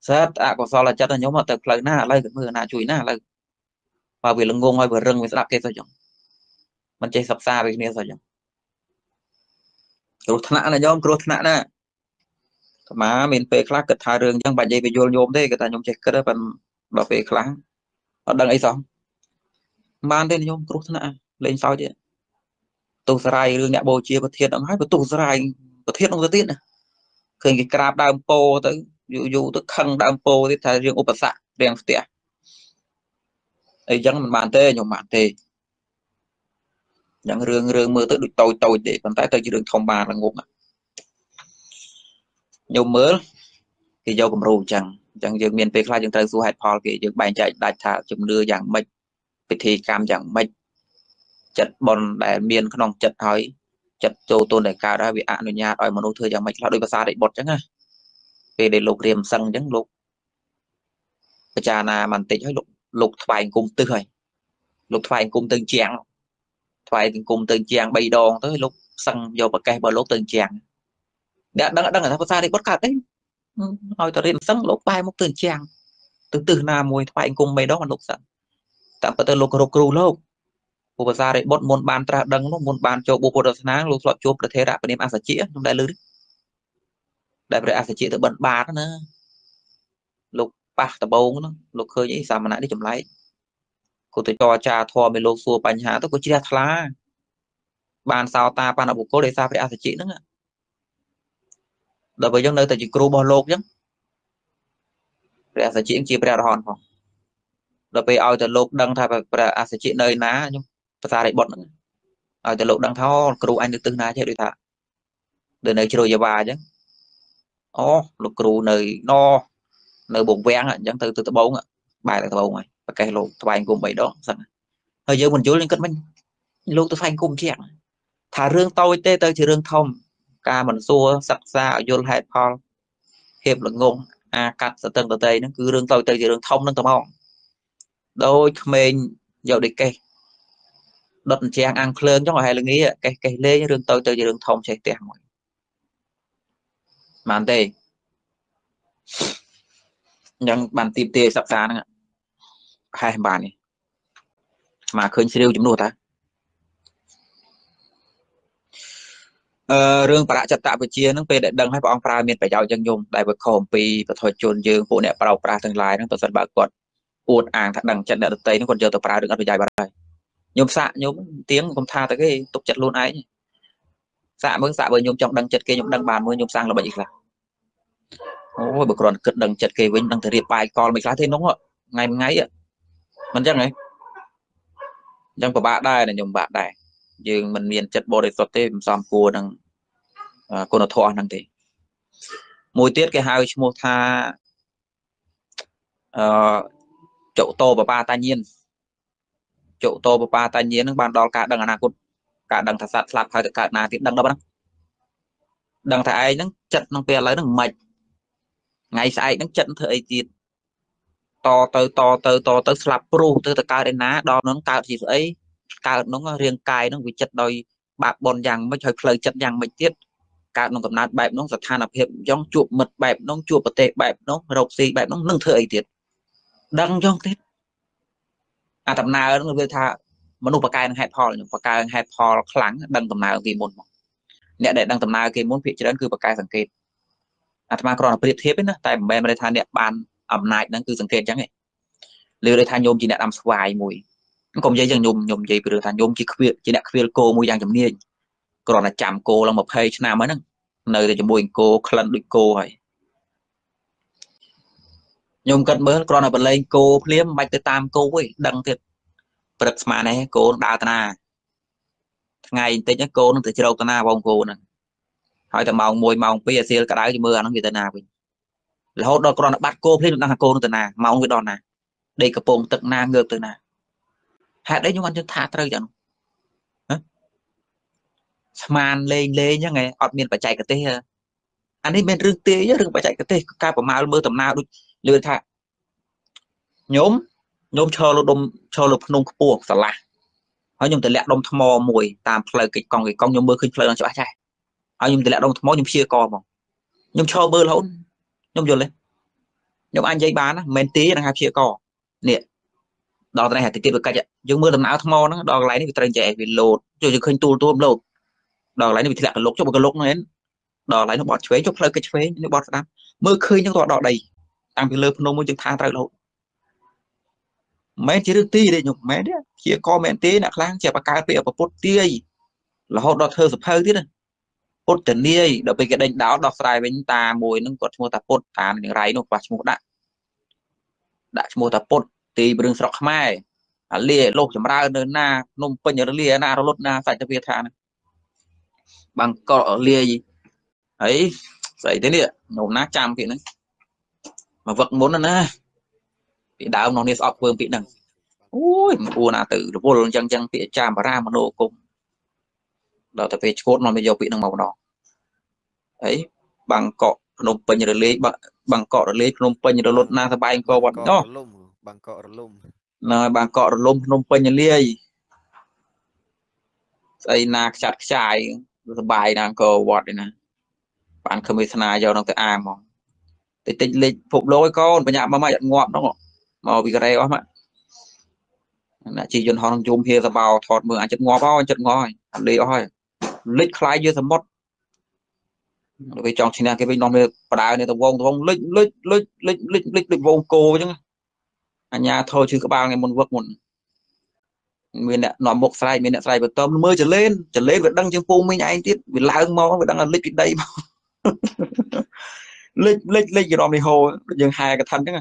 សើតអកុសលចិត្តខ្ញុំទៅផ្លូវណាឥឡូវទៅមើលណាជួយណាឥឡូវបើវាល្ងងហើយវារឹងវាស្ដាប់គេទៅចឹង មិនចេះសិក្សាពីគ្នាទៅចឹងគ្រោះថ្នាក់ណាញោមគ្រោះថ្នាក់ណាអាមាមានពេលខ្លះគិតថារឿងចឹងបាច់និយាយបញ្យល់ញោមទេគាត់ថាញោមចេះគិតប៉ុន្តែដល់ពេលខ្លះអត់ដឹងអីសោះបានទេញោមគ្រោះថ្នាក់លេងសើចទៀតទុសរាយរឿងអ្នកបូជាប្រធានហ្នឹងហើយបន្ទុសរាយប្រធានហ្នឹងទៅទៀតណាឃើញគេក្រាបដើមពោទៅយូរយូរទៅខឹងដើមពោទៀតថារឿងឧបសគ្គរឿងផ្ទះអីចឹងមិនបានទេខ្ញុំបានទេ យ៉ាងរឿងរឿងមើលទៅដូចតូចតូចទេប៉ុន្តែទៅជារឿងធំបានល្ងប់ខ្ញុំមើលគេយកគំរូអញ្ចឹងអញ្ចឹងយើងមានពេលខ្លះយើងត្រូវសួរហេតុផលគេយើងបែងចែកដាច់ថាជំនឿយ៉ាងម៉េចពិធីកម្មយ៉ាងម៉េចចិត្តបនដែលមានក្នុងចិត្តហើយចិត្តចូលទុនដែលកើតហើយវាអនុញ្ញាតឲ្យមនុស្សធ្វើយ៉ាងម៉េចខ្លះដោយភាសារិបុតអញ្ចឹងណាពេលដែលលោករៀមសឹងអញ្ចឹងលោកពិចារណាបន្តិចហើយលោកលោកថ្វាយគុំទឹះហើយលោកថ្វាយគុំទៅជាង ថ្វាយគុំទៅជាង3ដងទៅលោកសឹងយកប្រកេះរបស់លោកទៅជាងអ្នកដឹងដឹងថាភាសារិបុតកើតទេឲ្យទៅរៀនសឹងលោកបែរមុខទៅជាងទៅទឹះណាមួយថ្វាយគុំ3ដងលោកសឹងតាមពិតទៅលោកគោរពគ្រូលោកពុភាសារិបុតមុនបានត្រាស់ដឹងនោះមុនបានចូលបុព្វសាសនាលោកធ្លាប់ជួបប្រធេរៈព្រាមអសជាខ្ញុំដែលឮដែលព្រះអសជាទៅបិណ្ឌបាតណាលោកប៉ះដបងហ្នឹងលោកឃើញអីសាមណៈនេះចម្លែក គាត់ទៅចរចាធម៌ឲ្យលោកសួរបញ្ហាទៅគាត់ជ្រះថ្លាបានសោតាបានបុគ្គលដោយសារព្រះអសជាហ្នឹងដល់ពេលយើងនៅតែជាគ្រូរបស់លោកអញ្ចឹងព្រះអសជាជាព្រះអរហន្តផងដល់ពេលឲ្យតែលោកដឹងថាព្រះអសជានៅណាខ្ញុំភាសារិបុតហ្នឹងឲ្យតែលោកដឹងថាគ្រូអញទៅទិសណាចេះដូចថាដូចនៅជ្រោយយ៉ាវ៉ាអញ្ចឹងអូលោកគ្រូនៅណនៅបងវាំងអញ្ចឹងទៅទៅដបង បែរទៅដបងហើយប្រកេះលោកថ្វាយគុំ3ដងសិនហើយយើងមិនយល់យើងគិតមិនលោកទៅថ្វាយគុំជាងថារឿងតូចទេទៅជារឿងធំ ការមិនសួរសិក្សាឲ្យយល់ហេតុផលភាពល្ងងអាកាត់សតឹងតតីហ្នឹងគឺរឿងទៅទៅជារឿងធំហ្នឹងទៅមកដោយក្មេងយកដូចកេះដុតអញ្ចាំងអាំងភ្លើងចុងឲ្យល្ងាកេះកេះលេងរឿងទៅទៅជារឿងធំចេះផ្ទះមួយបានទេអញ្ចឹងបានទីបទេសិក្សាហ្នឹង ហេះបាននេះមកឃើញស្រាវជំនួសតាអឺរឿងបរចតវិជាហ្នឹងពេលដែលដឹងឲ្យព្រះអង្គប្រើមានប្រយោជន៍យ៉ាងយំដែលវាខុសអំពីពធជនយើងពួកអ្នកប្រើប្រាស់ទាំងឡាយហ្នឹងប្រសិនបើគាត់អួតអាងថាដឹងចិត្តអ្នកដតីហ្នឹងគាត់យកទៅប្រើរឿងអត់ប្រយោជន៍បាត់ហើយខ្ញុំសាក់ខ្ញុំទៀងខ្ញុំថាទៅគេទុកចិត្តខ្លួនឯងសាក់មើលសាក់បើខ្ញុំចង់ដឹងចិត្តគេខ្ញុំដឹងបានមើលខ្ញុំសាំងល្បិចអីខ្លះអូយបើគ្រាន់គិតដឹងចិត្តគេវិញដឹងតែរៀបបាយកលមិនខ្លះទេនោះថ្ងៃមួយថ្ងៃ មិនចឹងហ៎អញ្ចឹងពិបាកដែរខ្ញុំពិបាកដែរយើងមិនមានចិត្តបរិសុទ្ធទេមិនសមគួរនឹងគុណធម៌ហ្នឹងទេ មួយទៀតគេហៅឈ្មោះថាអឺចុតោបបាតាញានចុតោបបាតាញាននឹងបានដល់ការដឹងអនាគតការដឹងថាសត្វស្លាប់ហើយទៅកើតណាទៀតដឹងដល់ហ្នឹងដឹងថាឯងហ្នឹងចិត្តក្នុងពេលឥឡូវហ្នឹងមិនថ្ងៃស្អែកហ្នឹងចិត្តធ្វើអីទៀត តទៅតទៅតទៅស្លាប់ព្រោះទៅទៅកើតឯណាដល់ហ្នឹងកើតជាស្អីកើតនោះរាងកាយនោះវាចិត្តដោយបាបបនយ៉ាងម៉េចហើយផ្លូវចិត្តយ៉ាងម៉េចទៀតកើតក្នុងកំណត់បែបនោះស្ថានភាពយ៉ងជួបមិត្តបែបនោះជួបប្រទេសបែបនោះរកស៊ីបែបនោះនឹងធ្វើអីទៀតដឹងយ៉ងទៀតអាដំណើរនោះវាថាមនុស្សបកកែនឹងហេតុផលបកកែហេតុផលខ្លាំងដឹងដំណើរគេមុនមកអ្នកដែលដឹងដំណើរគេមុនភាគច្រើនគឺបកកែសង្កេតអាត្មាគ្រាន់តែប្រៀបធៀបទេណាតែមិនមែនថាអ្នកបាន អំណាចហ្នឹងគឺសង្កេតអញ្ចឹងទេលើថាញោមជាអ្នកដាំស្វាយមួយកុំនិយាយចឹងខ្ញុំខ្ញុំនិយាយពីរឿងថាខ្ញុំជាខ្វៀលជាអ្នកខ្វៀលគោមួយយ៉ាងជំនាញគ្រាន់តែចាំគោឡើង20ឆ្នាំហ្នឹងនៅតែជាមួយគោក្លិនដូចគោហើយខ្ញុំគិតមើលគ្រាន់តែបលែងគោភ្លាមមិនបាច់ទៅតាមគោទេដឹងទៀតព្រឹកស្មាននេះគោនឹងដើរតាណាថ្ងៃបន្តិចគោនឹងទៅជ្រោកតាណាបងគោហ្នឹងហើយតែម៉ោង1ម៉ោង2អាសៀលក្តៅជមើលអាហ្នឹងវាទៅណាវិញ រហូតដល់គ្រាន់តែបាត់គោភ្លាមដឹងថាគោនឹងទៅណាម៉ោងវាដល់ណាដេកកំពង់ទឹកណាងើបទៅណាហេតុអីខ្ញុំអត់ជឿថាត្រូវចឹងស្មានលេងលេងហ្នឹងឯងអត់មានបច្ចេកទេសអានេះមានរឿងទេរឿងបច្ចេកទេសការប្រមាលមើលដំណើរដូចលឿនថាខ្ញុំខ្ញុំឈរលើដុំឈរលើភ្នំខ្ពស់ស្រឡះហើយខ្ញុំទៅលាក់ដុំថ្មមួយតាមផ្លូវកិច្ចកង់កិច្ចកង់ខ្ញុំមើលឃើញផ្លូវហ្នឹងច្បាស់ចាស់ហើយខ្ញុំទៅលាក់ដុំថ្មខ្ញុំព្យាករហ្មងខ្ញុំឈរមើលរហូត ខ្ញុំយល់ទេខ្ញុំអាចនិយាយបានណាមិនមែនទេនឹងហៅព្យាករនេះដល់ត្រេះតិចទៀតវាកាច់យើងមើលដំណើរថ្មហ្នឹងដល់កន្លែងនេះវាត្រូវចេះវាលោតជួយយើងឃើញទូលទូលលោតដល់កន្លែងនេះវាធ្លាក់កលុកចុះបើកលុកហ្នឹងដល់កន្លែងនោះបត់ឆ្វេងចុះផ្លូវកិច្ចឆ្វេងនេះបត់ស្ដាប់មើលឃើញហ្នឹងទៅដល់ដីតាំងពីលើភ្នំមួយយើងថាត្រូវរហូតមិនជារឿងទីទេខ្ញុំមិនទេជាកមែនទេអ្នកខ្លាំងជាបកកើតពីអពពុទ្ធទាយរហូតដល់ធ្វើសភៅទៀត ពុទ្ធនាយដល់ពេលគេដេញដោលដោះស្រាយវិញតាមួយហ្នឹងគាត់ឈ្មោះតាពុទ្ធតានឹងរៃនោះខ្វះឈ្មោះដាក់ដាក់ឈ្មោះតាពុទ្ធទីរឿងស្រុកខ្មែរអាលាលោកចម្រើននៅណាភ្នំពេញរលាណារលត់ណាសាច់ទៅវាថាហ្នឹងបាងកកលាយហើយស្អីទេនេះនោមណាចាំពាក្យហ្នឹងមកវឹកមុនណាពីដើមនោះនេះស្អប់ធ្វើពាក្យហ្នឹងអូយមិនគួរណាទៅរវល់អញ្ចឹងអញ្ចឹងពាក្យចាមបារាមនោគុំដល់តែពេលឈួតមកយកពាក្យហ្នឹងមកម្ដង ហើយបាងកកភ្នំពេញរលាយបាងកករលាយភ្នំពេញរលត់ណាសបែងកវត្តនោះបាងកករលំណើបាងកករលំភ្នំពេញលាយស្អីណាខ្ចាត់ខ្ចាយសបាយណាអង្គរវត្តឯណាបានខមេស្នាយកនឹងទៅអាហ្មងតិចតិចលេខភពលោកឯកូនបញ្ញាមកមកអត់ងាប់នោះមកពីកូរ៉េអស់មកណាជីយន្តហោះនឹងយំហៀសបោថតមើលអាចចិត្តងាប់ហើយចិត្តងាប់ហើយអត់លេអស់ហើយលេចខ្លាយយើសមុទ្រ ដល់ពេលចង់ឈ្នះគេវិញនាំវាបដៅនេះទៅវងទៅវងលិចលិចលិចលិចលិចលិចលិចវងគោអញ្ចឹងអញ្ញាធោឈឺក្បាលថ្ងៃមុនវឹកមុនមានអ្នកនាំមុខស្រែកមានអ្នកស្រែកបន្តមើលចលេនចលេនវាដឹងជាងពូមីងឯងទៀតវាឡើងមកវាដឹងថាលិចពីដីមកលិចលិចលិចរំនេះហោយើងហែកឋិនអញ្ចឹង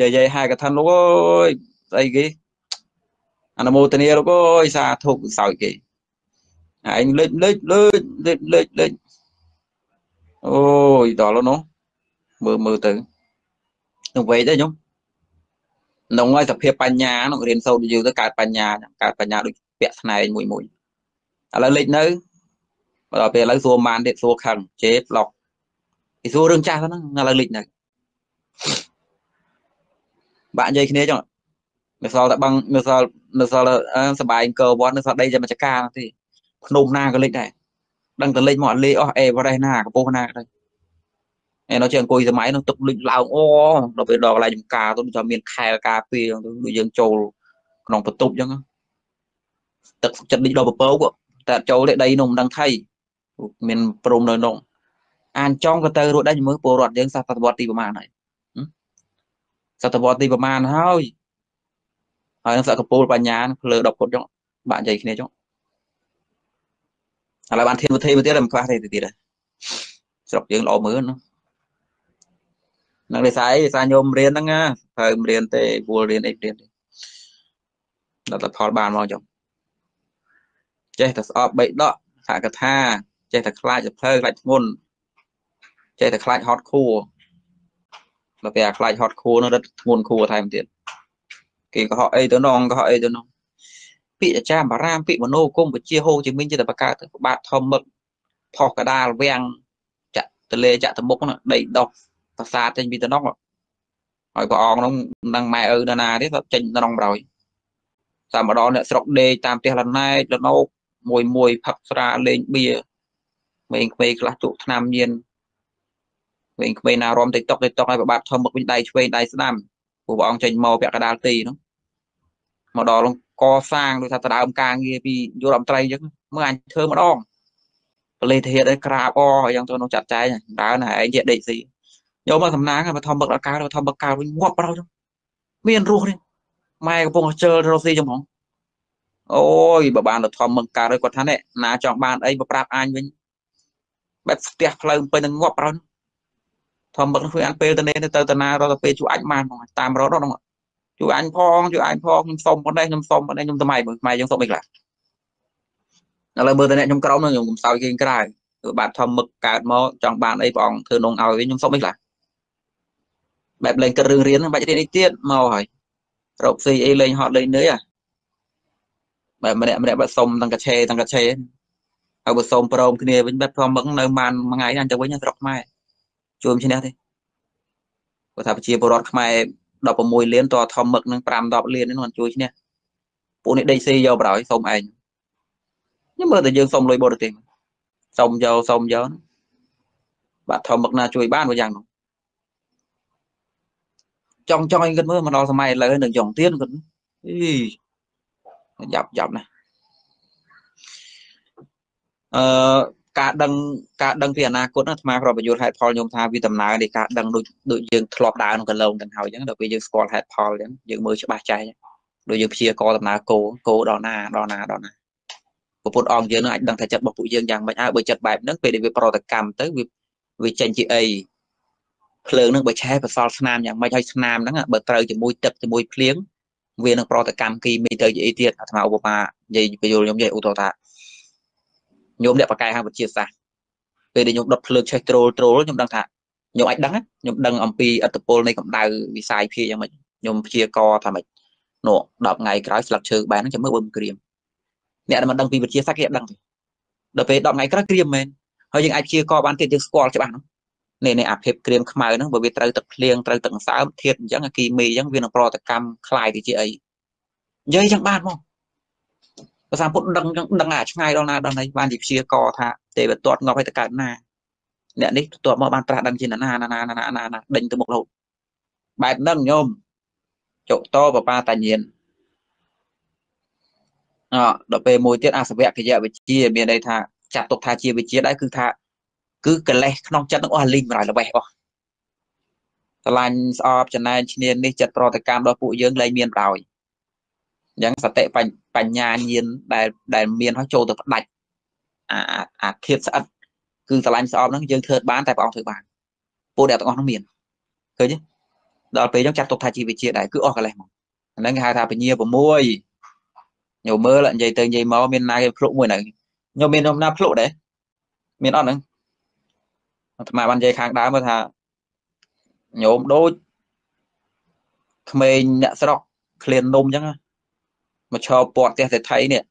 យាយយាយហែកឋិនលោកអើយស្អីគេអនុមោទនាលោកអើយសាធុសោយគេឯងលិចលិចលិចលិចលិចលិច អូយដល់នោះមើលមើលទៅនឹងវេទេខ្ញុំក្នុងហើយសភាពបញ្ញាក្នុងរៀនសូត្រយូរទៅកើតបញ្ញាកើតបញ្ញាដូចពាក់ស្នែងមួយមួយឥឡូវលេចនៅបើដល់ពេលឥឡូវសួរបានទៀតសួរខឹងជេប្លុកគេសួររឿងចាស់ហ្នឹងឥឡូវលិចហ្នឹងបាក់និយាយគ្នាចឹងនៅសល់តែបងនៅសល់នៅសល់សបាយអង្គរវត្តនៅសល់ដីតែមកចកាទេភ្នំណាក៏លិចដែរ ដឹងតែលិចមកអត់លេអស់អេវ៉ារេសណាកំពស់ណាក៏ដែរឯនោះជាអង្គុយសម័យនោះទឹកលិចឡើងអូដល់ពេលដល់កន្លែងចំការទៅចាំមានខែលការពារទៅដូចយើងចូលក្នុងបន្ទប់ចឹងទឹកចិត្តលិចដល់ពពកតែចូលទេដីនោះមិនដឹងថៃមានព្រំនៅនោះអានចង់ក៏ទៅរួចដែរមើលពលរដ្ឋយើងសតវត្សទីប្រមាណហើយសតវត្សទីប្រមាណហើយហើយនឹងសកពូលបញ្ញាភ្លើ10ពុតចុងបាក់និយាយគ្នាចុង ឥឡូវបានធានវិធីមកទៀតមិនខ្វះទេទៅទៀតស្រុកយើងល្អមើលណានឹងវិស័យវិស័យញោមរៀនហ្នឹងហើយរៀនទេវល់រៀនអីរៀនទេដល់តែផលបានមកចុងចេះតែស្អប់បីដកថាកថាចេះតែខ្លាចទៅផ្លូវខ្លាចធ្ងន់ចេះតែខ្លាចហត់ខួរដល់ពេលអាខ្លាចហត់ខួរនោះរត់ធ្ងន់ខួរថែមទៀតគេកុហកអីទៅនងកុហកអីទៅនង ពាក្យអាចារ្យបារាមពាក្យមនោគមវិជាហូជីមិញជាតែបកើតបាតធំមឹកផុសកដាលវាំងចាក់ទលេចាក់តមុខនោះដីដោះប្រាសាទចេញពីតំណងហើយព្រះអង្គនោះនឹងម៉ែឪណាទេចេញតំណងប្រយតាមម្ដងអ្នកស្រុកដេកតាមផ្ទះលណែកលណោកមួយមួយផឹកស្រាលេងបៀក្មេងៗខ្លះជក់ឆ្នាំញៀនក្មេងៗណារំតិកតុកតិកតុកឲ្យប្របាទធំមកវិញដៃឆ្វេងដៃស្ដាំព្រោះព្រះអង្គចេញមកពាក់កដាលទីនោះមកដល់ កសាងដូចថាដើមការងារពីយុរដ្ឋមន្ត្រីអញ្ចឹងមើលអញធ្វើម្ដងបលេធាតឲ្យក្រាបអយ៉ាងទៅនោះចាត់ចែងដើរណាឯងជាដេកស៊ីយកមកសំណាងបឋមបឹកដល់ការបឋមបឹកកាវិញងាប់ប្រោមានរស់នេះម៉ែកំពុងជើរស់ស៊ីចំហងអូយបើបានទៅធំមឹងកើតគាត់ថានេះណាចង់បានអីមកប្រាប់អញវិញបែបផ្ទះផ្លូវពេញនឹងងាប់ប្រោធំមឹកធ្វើអានពេលទៅនេះទៅទៅណារត់ទៅពេលជួយអញបានតាមរត់នោះ ជួយអញផងជួយអញផងខ្ញុំសុំប៉ុណ្ណេះខ្ញុំសុំប៉ុណ្ណេះខ្ញុំថ្មៃមើលម៉ែយើងសុំអីខ្លះឥឡូវមើលទៅអ្នកខ្ញុំក្រោមនោះខ្ញុំកំសោយគេក្រៅគឺបាទធំមឹកកើតមកចង់បានអីព្រះអង្គធ្វើនងឲ្យវិញខ្ញុំសុំអីខ្លះបែបលេងគិតរឿងរៀនបាច់រៀនអីទៀតមកហើយរកស៊ីអីលេងហត់លេងនឿយអាបែបម្នាក់ម្នាក់បែបសុំទាំងកាឆេទាំងកាឆេហើយបើសុំព្រមគ្នាវិញបែបធំមឹកនៅបានមួយថ្ងៃអញទៅវិញស្រុកខ្មែរជួមឈ្នះទេគាត់ថាប្រជាពលរដ្ឋខ្មែរ 16លានតធំមឹកនឹង5 10លាននោះជួយឈ្នះពួកនេះដេកស៊ីយកប្រហើយសុំឯងខ្ញុំមើលតែយើងសុំលុយបរទេសសុំយកសុំយកបាទធំមឹកណាជួយបានបើយ៉ាងនោះចង់ចង់ឲ្យគិតមើលមកដល់សម័យឥឡូវនឹងចង់ទៀតគិតអីយ៉ាប់យ៉ាប់ណាអឺ ការដឹងការដឹងពីអនាគតអាត្មាប្រពយល់ហេតុផលខ្ញុំថាវាដំណើរនៃការដឹងដូចដូចយើងធ្លាប់ដើរក្នុងកន្លងទាំងហើយអញ្ចឹងដល់ពេលយើងស្គាល់ហេតុផលអញ្ចឹងយើងមើលច្បាស់ចែកដូចយើងព្យាករដំណើរគោគោដល់ណាដល់ណាដល់ណាពុទ្ធអង្គយើងនឹងអាចដឹងថាចិត្តរបស់ពួកយើងយ៉ាងម៉េចអើបើចិត្តបែបហ្នឹងពេលដែលវាប្រតិកម្មទៅវាវាចេញជាអីភ្លើងហ្នឹងបើឆេះបសល់ស្នាមយ៉ាងម៉េចហើយស្នាមហ្នឹងបើត្រូវជាមួយទឹកជាមួយភ្លៀងវានឹងប្រតិកម្មគីមីទៅជាអីទៀតអាត្មាឧបមានិយាយបញ្យល់ខ្ញុំនិយាយឧទាហរណ៍ថា ញោមអ្នកបកកាយខាងវិទ្យាសាស្ត្រពេលដែលខ្ញុំដុតភ្លើងឆេះត្រូលត្រូលខ្ញុំដឹងថាខ្ញុំអាចដឹងខ្ញុំដឹងអំពីអត្តពលនៃកម្ដៅវិស័យភាយ៉ាងម៉េចខ្ញុំព្យាករថាម៉េចនោះ10ថ្ងៃក្រោយស្លឹកឈើបែបហ្នឹងចាំមើលបើមិនក្រៀមអ្នកដែលមិនដឹងពីវិទ្យាសាស្ត្រគេអត់ដឹងទេដល់ពេល10ថ្ងៃក្រោយក្រៀមមែនហើយយើងអាចព្យាករបានទៀតយើងស្គាល់ច្បាស់ហ្នឹងនេះនេះអាភិបក្រៀមខ្មៅហ្នឹងបើវាត្រូវទឹកភ្លៀងត្រូវទឹកសើមធាតអញ្ចឹងអាគីមីអញ្ចឹងវានឹងប្រតិកម្មคลายទៅជាអីនិយាយអញ្ចឹងបានមក ភាសាពុទ្ធដឹងដឹងអាឆ្ងាយដល់ណាដល់ណីបានជាព្យាករថាទេវទត្តងាប់ឲ្យទៅកើតណាអ្នកនេះទត្តមកបានប្រាស់ដឹងជាណាណាណាណាណាណាណាដេញទៅមុខរហូតបែបហ្នឹងញោមចុតបបាតាញៀនអដល់ពេលមួយទៀតអសវគយវិជា មានន័យថាចាត់ទុកថាជាវិជាដែរគឺថាគឺកលេសក្នុងចិត្តនឹងអស់លីងបណ្ដោយល្បេះអស់ស្រឡាញ់ស្អប់ចំណែនឈ្នាននេះចិត្តប្រតិកម្មដល់ពួកយើងលែងមានបណ្ដោយ អញ្ចឹងសតិបញ្ញាញាណដែលដែលមានហើយចូលទៅផ្ដាច់អាអាធៀបស្អិតគឺស្រឡាញ់ស្អប់ហ្នឹងយើងធ្វើបានតែព្រះអង្គធ្វើបានពួកអ្នកទាំងអស់ហ្នឹងមានឃើញទេដល់ពេលហ្នឹងចាត់ទុកថាជីវវិជាដែរគឺអស់កលេសមកហ្នឹងគេហៅថាបញ្ញា6ញោមមើលនិយាយទៅនិយាយមកមានណាគេភ្លុកមួយហ្នឹងញោមមាននំណាភ្លុកដែរមានអត់ហ្នឹងអាត្មាបាននិយាយខាងដើមថាញោមដូចក្មេងអ្នកស្រុកឃ្លាននំអញ្ចឹង មកឈរពាត់ផ្ទះសេដ្ឋីនេះ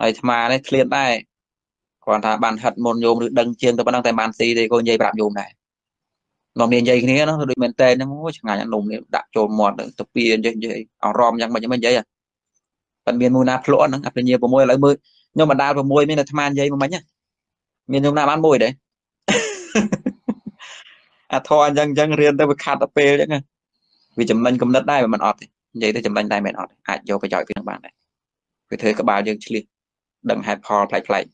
ហើយអាត្មានេះឃ្លានដែរគាត់ថាបានហិតមុនញោមឬដឹងជាងទៅប៉ុណ្ណឹងតែបានស៊ីទេក៏និយាយប្រាប់ញោមដែរនាំគ្នានិយាយគ្នាហ្នឹងដូចមែនតើហ្នឹងអូឆ្ងាញ់អានំនេះដាក់ចូលមាត់ទៅពីនិយាយនិយាយអរមយ៉ាងម៉េចមិននិយាយប៉ិនមានមួយណាភ្លក់ហ្នឹងអភិញ្ញា6ឥឡូវមើលខ្ញុំបណ្ដាល6មានអាត្មានិយាយមកមិញមានខ្ញុំណាបានមួយដែរអាធរអញ្ចឹងអញ្ចឹងរៀនទៅវាខាត់ទៅពេលអញ្ចឹងវាចំណេញគំនិតដែរមិនអត់ទេ និយាយទៅចំណេញដែរមិនអត់អាចយកប្រយោជន៍ពីនឹងបានដែរវាធ្វើក្បាលយើងឆ្លៀសដឹងហេតុផលផ្លែកផ្លែក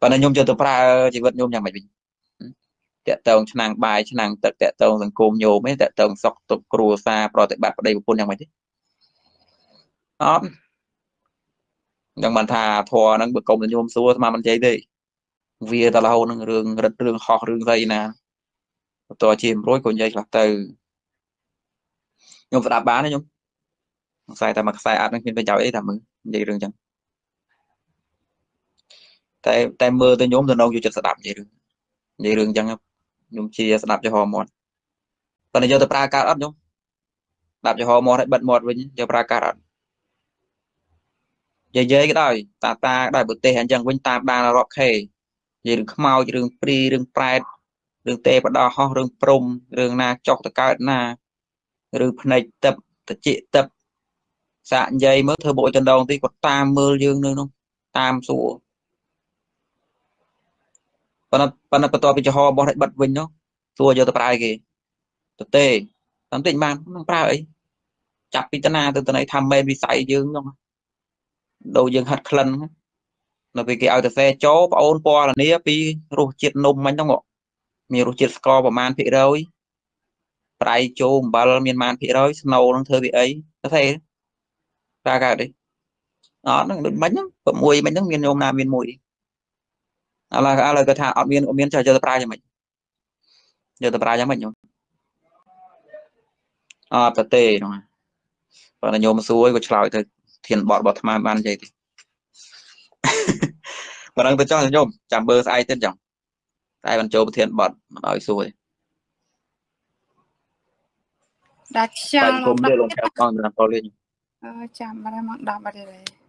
ប៉ុន្តែខ្ញុំចូលទៅប្រើជីវិតខ្ញុំយ៉ាងម៉េចវិញតាក់តងឆ្នាំងបាយឆ្នាំងទឹកតាក់តងសង្គមញោមទេតាក់តងសុខទុក្ខគ្រួសារប្រតិបត្តិប្តីប្រពន្ធយ៉ាងម៉េចទេអត់យ៉ាងបានថាធរហ្នឹងបើកុំញោមសួរស្មានមិននិយាយទេវាតែរហូតនឹងរឿងរឹតរឿងហោះរឿងស្អីណាបន្តជា100ក៏និយាយខ្លះទៅខ្ញុំស្ដាប់បានទេខ្ញុំ ខ្សែតែមួយខ្សែអត់នឹងមានប្រយោជន៍អីតែមើលនិយាយរឿងចឹងតែតែមើលទៅខ្ញុំទៅនៅយកចិត្តស្ដាប់និយាយរឿងនិយាយរឿងចឹងខ្ញុំជាស្ដាប់ចំហមាត់ប៉ុន្តែយកទៅប្រើការអត់ខ្ញុំស្ដាប់ចំហមាត់ឲ្យបិទមាត់វិញយកប្រើការអត់និយាយក៏ដោយតាតាដោយប្រទេសអញ្ចឹងវិញតាមដានរាប់ខេនិយាយរឿងខ្មោចរឿងព្រីរឿងប្រែតរឿងទេបដោះហោះរឿងព្រំរឿងណាចុកតកើតណាឬភ្នែកទឹកតិចទឹក សាកនិយាយមើលធ្វើបុកចណ្ដងទីគាត់តាមមើលយើងនៅនោះតាមសួរប៉ុន្តែប៉ុន្តែបន្ទាប់ពីចំហរបស់ឲ្យបិទវិញនោះសួរយកទៅប្រើគេទៅទេតាមតិចបាននឹងប្រើអីចាប់ពីតាណាទៅតាណីថាមែនវិស័យយើងនោះដូចយើងហាត់ក្លិននៅពេលគេឲ្យទៅសេចូលប្អូនពណ៌លានាពីរសជាតិនំមិញហ្នឹងមានរសជាតិស្ករប្រមាណភាគរយប្រៃចូលអំបិលមានប៉ុន្មានភាគរយស្នូលនឹងធ្វើពីអីទៅទេ ប្រើកើតទេអត់ហ្នឹងដូចមិញហ្នឹង6មិញហ្នឹងមានញោមណាមានមួយឥឡូវឥឡូវគាត់ថាអត់មានអត់មានចុះយកទៅប្រើយ៉ាងម៉េចយកទៅប្រើយ៉ាងម៉េចញោមអត់ទៅទេហ្នឹងបើញោមសួរគាត់ឆ្លើយទៅធានបត់របស់អាត្មាបាននិយាយទេបើនឹងទៅចោះញោមចាំបើស្អែកទៀតចឹងតែមិនចូលប្រធានបត់មិនឲ្យសួរទេដាច់ខ្យល់គុំលឿនលងខាត់ផងដល់តលេងអឺ ចាំបានមក10បាត់ទេ